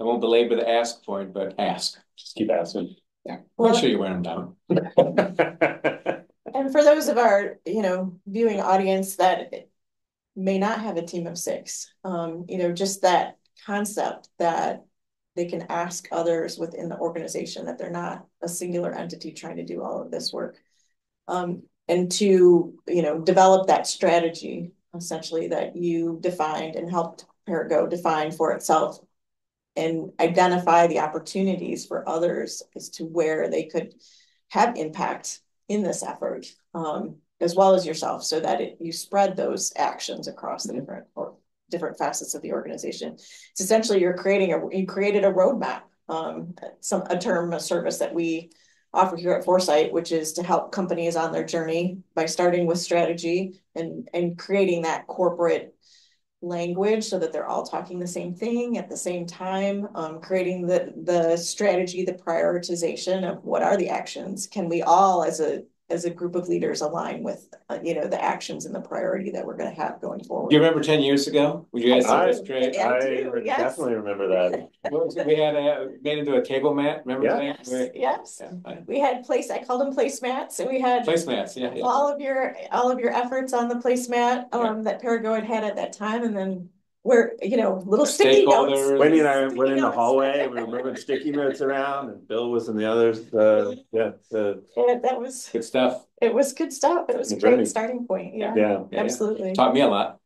Speaker 2: I won't belabor the ask point, but ask.
Speaker 3: just keep asking.
Speaker 2: Yeah.
Speaker 1: Well-
Speaker 2: Make sure you wear them down.
Speaker 1: And for those of our, you know, viewing audience that may not have a team of six, um, you know, just that concept that they can ask others within the organization that they're not a singular entity trying to do all of this work. Um, and to, you know, develop that strategy essentially that you defined and helped Perrigo define for itself and identify the opportunities for others as to where they could have impact in this effort, um, as well as yourself, so that it, you spread those actions across the different or different facets of the organization. It's essentially you're creating a you created a roadmap, um, some a term, a service that we offer here at Foresight, which is to help companies on their journey by starting with strategy and and creating that corporate language so that they're all talking the same thing at the same time, um, creating the, the strategy, the prioritization of what are the actions? Can we all as a, as a group of leaders align with, uh, you know, the actions and the priority that we're gonna have going forward?
Speaker 2: Do you remember ten years ago? When you guys
Speaker 3: I-
Speaker 2: did this great?
Speaker 1: Yeah, I
Speaker 3: I
Speaker 1: do,
Speaker 3: re-
Speaker 1: yes.
Speaker 3: definitely remember that.
Speaker 2: What was it? We had a, made into a table mat, remember
Speaker 3: Yeah.
Speaker 2: that?
Speaker 1: Yes,
Speaker 2: We-
Speaker 1: yes,
Speaker 2: Yeah,
Speaker 1: we had place, I called them placemats, and we had
Speaker 2: Placemats, yeah, yeah.
Speaker 1: all of your, all of your efforts on the placemat, um, that Perrigo had had at that time, and then we're, you know, little sticky notes.
Speaker 2: Stakeholders.
Speaker 3: Wendy and I
Speaker 1: Sticky
Speaker 3: went in the
Speaker 1: notes.
Speaker 3: hallway, we were moving sticky notes around and Bill was in the others, uh, yeah, the,
Speaker 1: Yeah, that was,
Speaker 2: Good stuff.
Speaker 1: it was good stuff, it was a
Speaker 3: The journey.
Speaker 1: great starting point, yeah,
Speaker 3: yeah.
Speaker 2: Yeah, yeah.
Speaker 1: absolutely.
Speaker 2: Taught me a lot.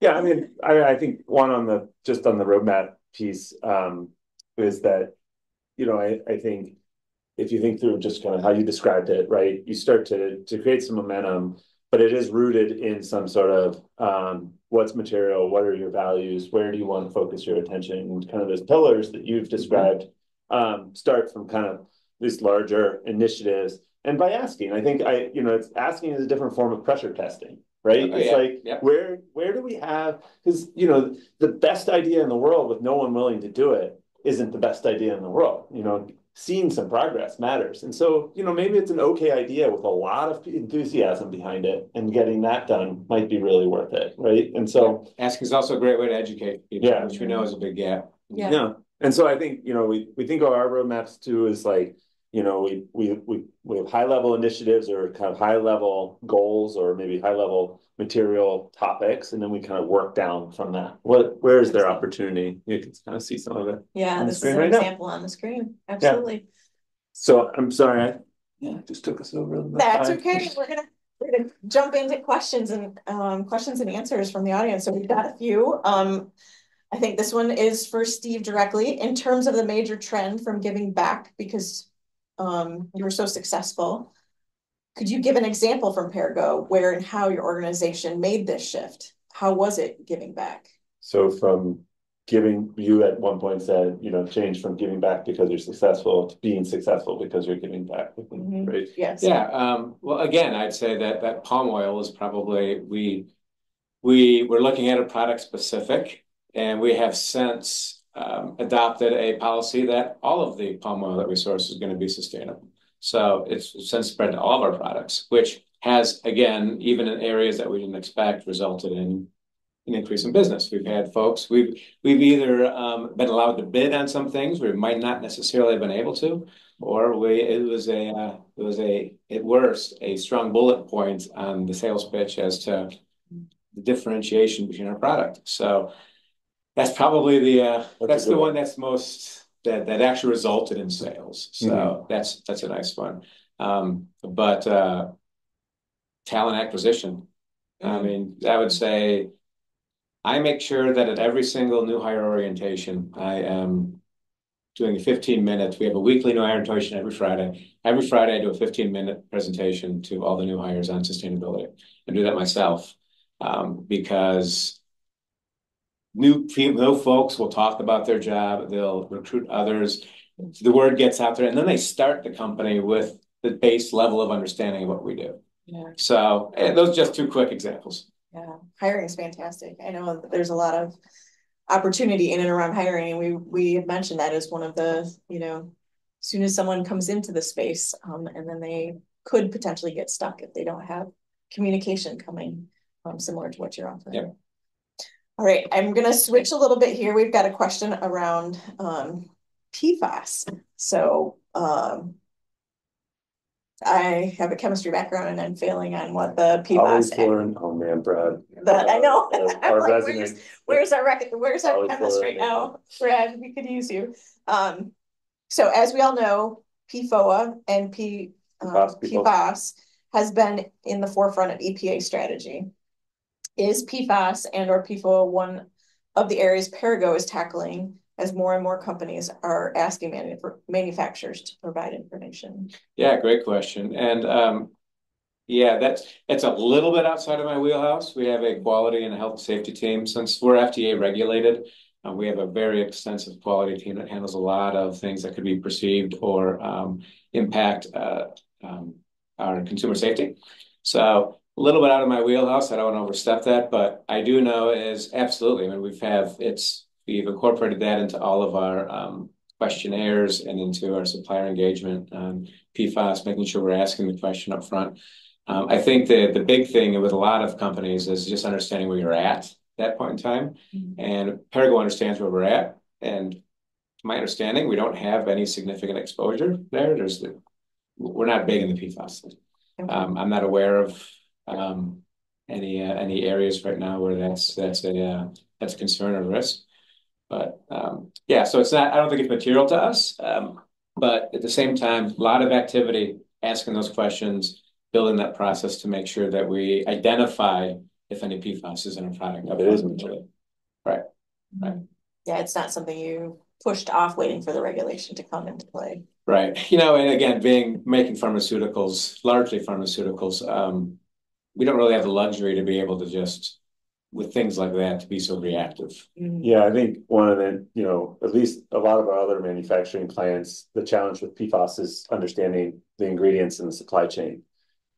Speaker 3: Yeah, I mean, I, I think one on the, just on the roadmap piece, um, is that, you know, I, I think if you think through just kind of how you described it, right, you start to to create some momentum, but it is rooted in some sort of um, what's material, what are your values, where do you want to focus your attention, and kind of those pillars that you've described um, start from kind of these larger initiatives. And by asking, I think I, you know, it's asking is a different form of pressure testing, right?
Speaker 2: Oh,
Speaker 3: it's
Speaker 2: yeah,
Speaker 3: like
Speaker 2: yeah.
Speaker 3: where where do we have because you know the best idea in the world with no one willing to do it isn't the best idea in the world. You know, seeing some progress matters. And so, you know, maybe it's an okay idea with a lot of enthusiasm behind it and getting that done might be really worth it, right? And so
Speaker 2: Asking is also a great way to educate people,
Speaker 3: Yeah.
Speaker 2: which we know is a big gap.
Speaker 1: Yeah.
Speaker 3: Yeah, and so I think, you know, we, we think of our roadmaps too is like, you know, we, we, we, we have high level initiatives or kind of high level goals or maybe high level material topics, and then we kind of work down from that. What, where is there opportunity? You can kind of see some of it.
Speaker 1: Yeah,
Speaker 3: On the
Speaker 1: this is
Speaker 3: screen
Speaker 1: an
Speaker 3: right now.
Speaker 1: example on the screen, absolutely.
Speaker 3: So I'm sorry, I, yeah, just took us over.
Speaker 1: That's
Speaker 3: time.
Speaker 1: okay, we're gonna, we're gonna jump into questions and, um, questions and answers from the audience, so we've got a few, um. I think this one is for Steve directly, in terms of the major trend from giving back, because, um, you were so successful. Could you give an example from Perrigo where and how your organization made this shift? How was it giving back?
Speaker 3: So from giving, you at one point said, you know, change from giving back because you're successful to being successful because you're giving back,
Speaker 1: Mhm.
Speaker 3: right?
Speaker 1: Yes.
Speaker 2: Yeah, um, well, again, I'd say that that palm oil is probably, we, we were looking at a product specific, and we have since um, adopted a policy that all of the palm oil that we source is gonna be sustainable. So it's since spread to all of our products, which has, again, even in areas that we didn't expect, resulted in an increase in business. We've had folks, we've, we've either um, been allowed to bid on some things, we might not necessarily have been able to, or we, it was a, uh, it was a, at worst, a strong bullet point on the sales pitch as to the differentiation between our product. So that's probably the, uh,
Speaker 3: a
Speaker 2: that's the
Speaker 3: one.
Speaker 2: that's most, that, that actually resulted in sales. So that's, that's a nice one. Um, but, uh, talent acquisition. I mean, I would say I make sure that at every single new hire orientation, I am doing fifteen minutes. We have a weekly new hire orientation every Friday. Every Friday, I do a fifteen minute presentation to all the new hires on sustainability. I do that myself, um, because new new folks will talk about their job, they'll recruit others. The word gets out there, and then they start the company with the base level of understanding of what we do.
Speaker 1: Yeah.
Speaker 2: So, those are just two quick examples.
Speaker 1: Yeah, hiring is fantastic. I know that there's a lot of opportunity in and around hiring, and we, we had mentioned that as one of the, you know. Soon as someone comes into the space, um, and then they could potentially get stuck if they don't have communication coming, um, similar to what you're offering.
Speaker 2: Yep.
Speaker 1: All right, I'm gonna switch a little bit here. We've got a question around, um, PFAS, so, um. I have a chemistry background and I'm failing on what the
Speaker 3: Always
Speaker 1: PFAS,
Speaker 3: learn, oh man, Brad.
Speaker 1: that, I know.
Speaker 3: Our
Speaker 1: like, where's- Where's our rec, where's our
Speaker 3: Always
Speaker 1: chemist right now? Brad, we could use you. Um, so as we all know, PFOA and P, um,
Speaker 3: PFAS.
Speaker 1: PFAS has been in the forefront of EPA strategy. Is PFAS and or PFOA one of the areas Perrigo is tackling as more and more companies are asking manu- manufacturers to provide information?
Speaker 2: Yeah, great question. And um, yeah, that's it's a little bit outside of my wheelhouse. We have a quality and health safety team. Since we're FDA regulated, uh, we have a very extensive quality team that handles a lot of things that could be perceived or um, impact uh, um, our consumer safety. So a little bit out of my wheelhouse. I don't want to overstep that, but I do know is absolutely. I mean, we've have it's we've incorporated that into all of our um, questionnaires and into our supplier engagement. Um, PFAS, making sure we're asking the question up front. Um, I think the the big thing with a lot of companies is just understanding where you're at at that point in time. And Perrigo understands where we're at. And to my understanding, we don't have any significant exposure there. There's the, we're not big in the PFAS. Um, I'm not aware of um, any uh, any areas right now where that's that's a uh, that's a concern or risk. But um, yeah, so it's not. I don't think it's material to us. Um, but at the same time, a lot of activity asking those questions, building that process to make sure that we identify if any PFAS is in a product.
Speaker 3: It is material.
Speaker 2: Right. Right.
Speaker 1: Yeah, it's not something you pushed off waiting for the regulation to come into play.
Speaker 2: Right. You know, and again, being making pharmaceuticals, largely pharmaceuticals, um, we don't really have the luxury to be able to just with things like that to be so reactive.
Speaker 3: Mm-hmm. Yeah, I think one of the, you know, at least a lot of our other manufacturing clients, the challenge with PFAS is understanding the ingredients in the supply chain.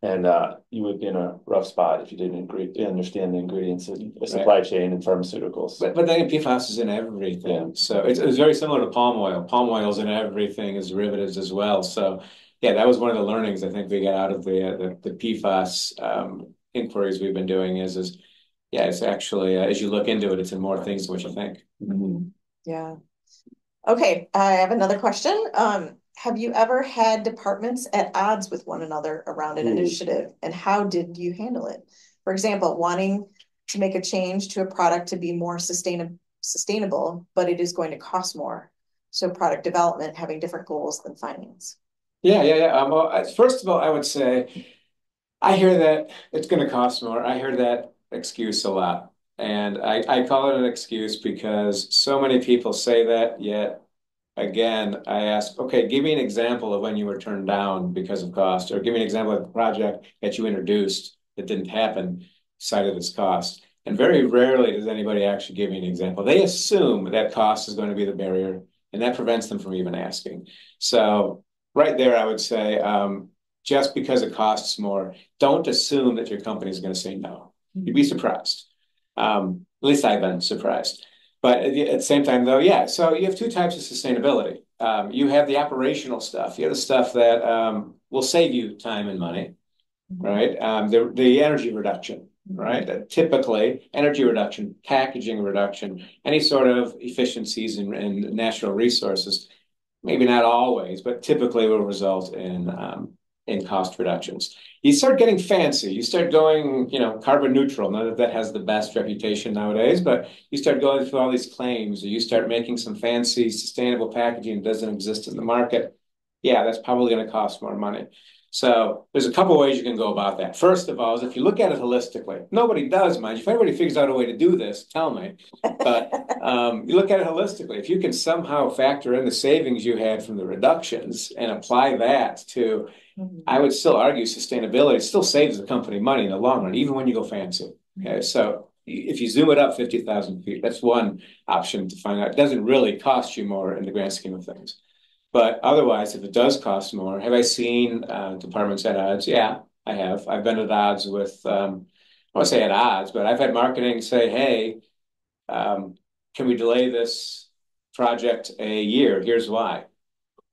Speaker 3: And uh, you would be in a rough spot if you didn't agree, understand the ingredients in the supply right. chain and pharmaceuticals.
Speaker 2: But, but then PFAS is in everything. Yeah. So it's, it's very similar to palm oil. Palm oil is in everything as derivatives as well. So yeah, that was one of the learnings I think we got out of the uh, the, the PFAS um, inquiries we've been doing is is yeah, it's actually uh, as you look into it, it's in more things than what you think.
Speaker 1: Mm-hmm. Yeah. Okay, I have another question. Um, have you ever had departments at odds with one another around an mm. initiative and how did you handle it? For example, wanting to make a change to a product to be more sustainable sustainable, but it is going to cost more. So product development having different goals than finance.
Speaker 2: Yeah, yeah, yeah. Um, well, first of all, I would say I hear that it's going to cost more. I hear that excuse a lot. And I, I call it an excuse because so many people say that, yet again, I ask, okay, give me an example of when you were turned down because of cost, or give me an example of a project that you introduced that didn't happen, cited as cost. And very rarely does anybody actually give me an example. They assume that cost is going to be the barrier, and that prevents them from even asking. So right there, I would say, um, just because it costs more, don't assume that your company is going to say no. You'd be surprised. Um, at least I've been surprised. But at the same time, though, yeah, so you have two types of sustainability. Um, you have the operational stuff. You have the stuff that um, will save you time and money, mm-hmm. right? Um, the, the energy reduction, mm-hmm. right? Uh, typically, energy reduction, packaging reduction, any sort of efficiencies in, in natural resources, maybe not always, but typically will result in um, in cost reductions. You start getting fancy. You start going, you know, carbon neutral. Not that that has the best reputation nowadays, but you start going through all these claims, or you start making some fancy sustainable packaging that doesn't exist in the market. Yeah, that's probably going to cost more money. So there's a couple ways you can go about that. First of all, is if you look at it holistically, nobody does, mind. If anybody figures out a way to do this, tell me. But um, you look at it holistically. If you can somehow factor in the savings you had from the reductions and apply that to. I would still argue sustainability still saves the company money in the long run, even when you go fancy. Okay, so if you zoom it up 50,000 feet, that's one option to find out. It doesn't really cost you more in the grand scheme of things. But otherwise, if it does cost more, have I seen uh, departments at odds? Yeah, I have. I've been at odds with, um, I won't say at odds, but I've had marketing say, hey, um, can we delay this project a year? Here's why.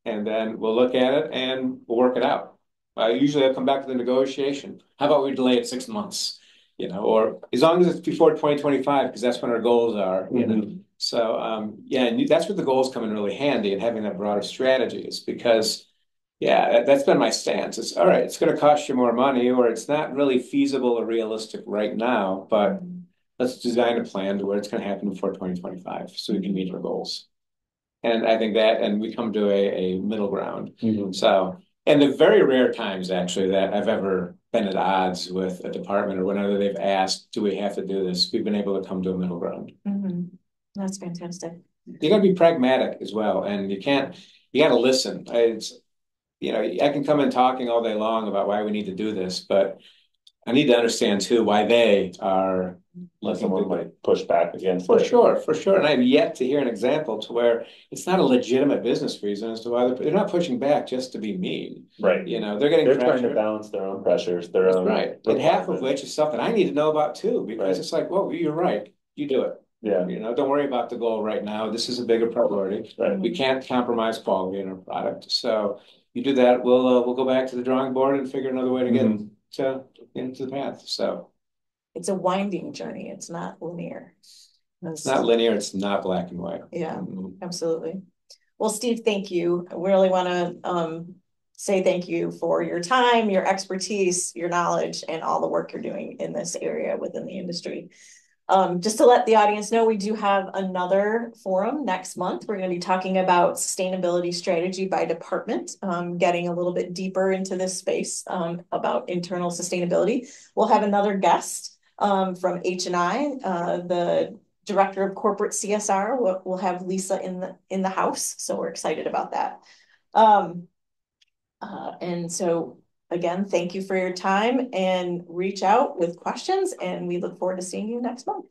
Speaker 2: And then we'll look at it and we'll work it out. Uh, usually I'll come back to the negotiation. How about we delay it six months? You know, or as long as it's before 2025, because that's when our goals are, mm-hmm. you know. So um, yeah, and that's where the goals come in really handy and having that broader strategy is because yeah, that, that's been my stance. It's all right, it's going to cost you more money, or it's not really feasible or realistic right now, but let's design a plan to where it's going to happen before 2025 so we can meet our goals. And I think that, and we come to a, a middle ground. Mm-hmm. So, and the very rare times actually that I've ever been at odds with a department or whenever they've asked, do we have to do this? We've been able to come to a middle ground.
Speaker 1: Mm-hmm. That's fantastic.
Speaker 2: You got to be pragmatic as well, and you can't. You got to listen. It's you know I can come in talking all day long about why we need to do this, but I need to understand too why they are
Speaker 3: let someone might push back against
Speaker 2: for it. sure, for sure. And I've yet to hear an example to where it's not a legitimate business reason as to why they're, they're not pushing back just to be mean.
Speaker 3: Right.
Speaker 2: You know, they're getting
Speaker 3: they're pressure. trying to balance their own pressures, their That's own
Speaker 2: right. And half of which is stuff that I need to know about too, because right. it's like, well, you're right. You do it.
Speaker 3: Yeah.
Speaker 2: You know, don't worry about the goal right now. This is a bigger priority.
Speaker 3: Right.
Speaker 2: We can't compromise quality in our product. So you do that, we'll uh, we'll go back to the drawing board and figure another way to get mm-hmm. to into the path. So
Speaker 1: it's a winding journey. It's not linear.
Speaker 2: It's not linear. It's not black and white.
Speaker 1: Yeah, mm-hmm. absolutely. Well, Steve, thank you. We really want to um, say thank you for your time, your expertise, your knowledge, and all the work you're doing in this area within the industry. Um, just to let the audience know, we do have another forum next month. We're going to be talking about sustainability strategy by department, um, getting a little bit deeper into this space um, about internal sustainability. We'll have another guest um, from H&I, uh, the Director of Corporate CSR, we'll, we'll have Lisa in the, in the house, so we're excited about that. Um, uh, and so, again, thank you for your time and reach out with questions, and we look forward to seeing you next month.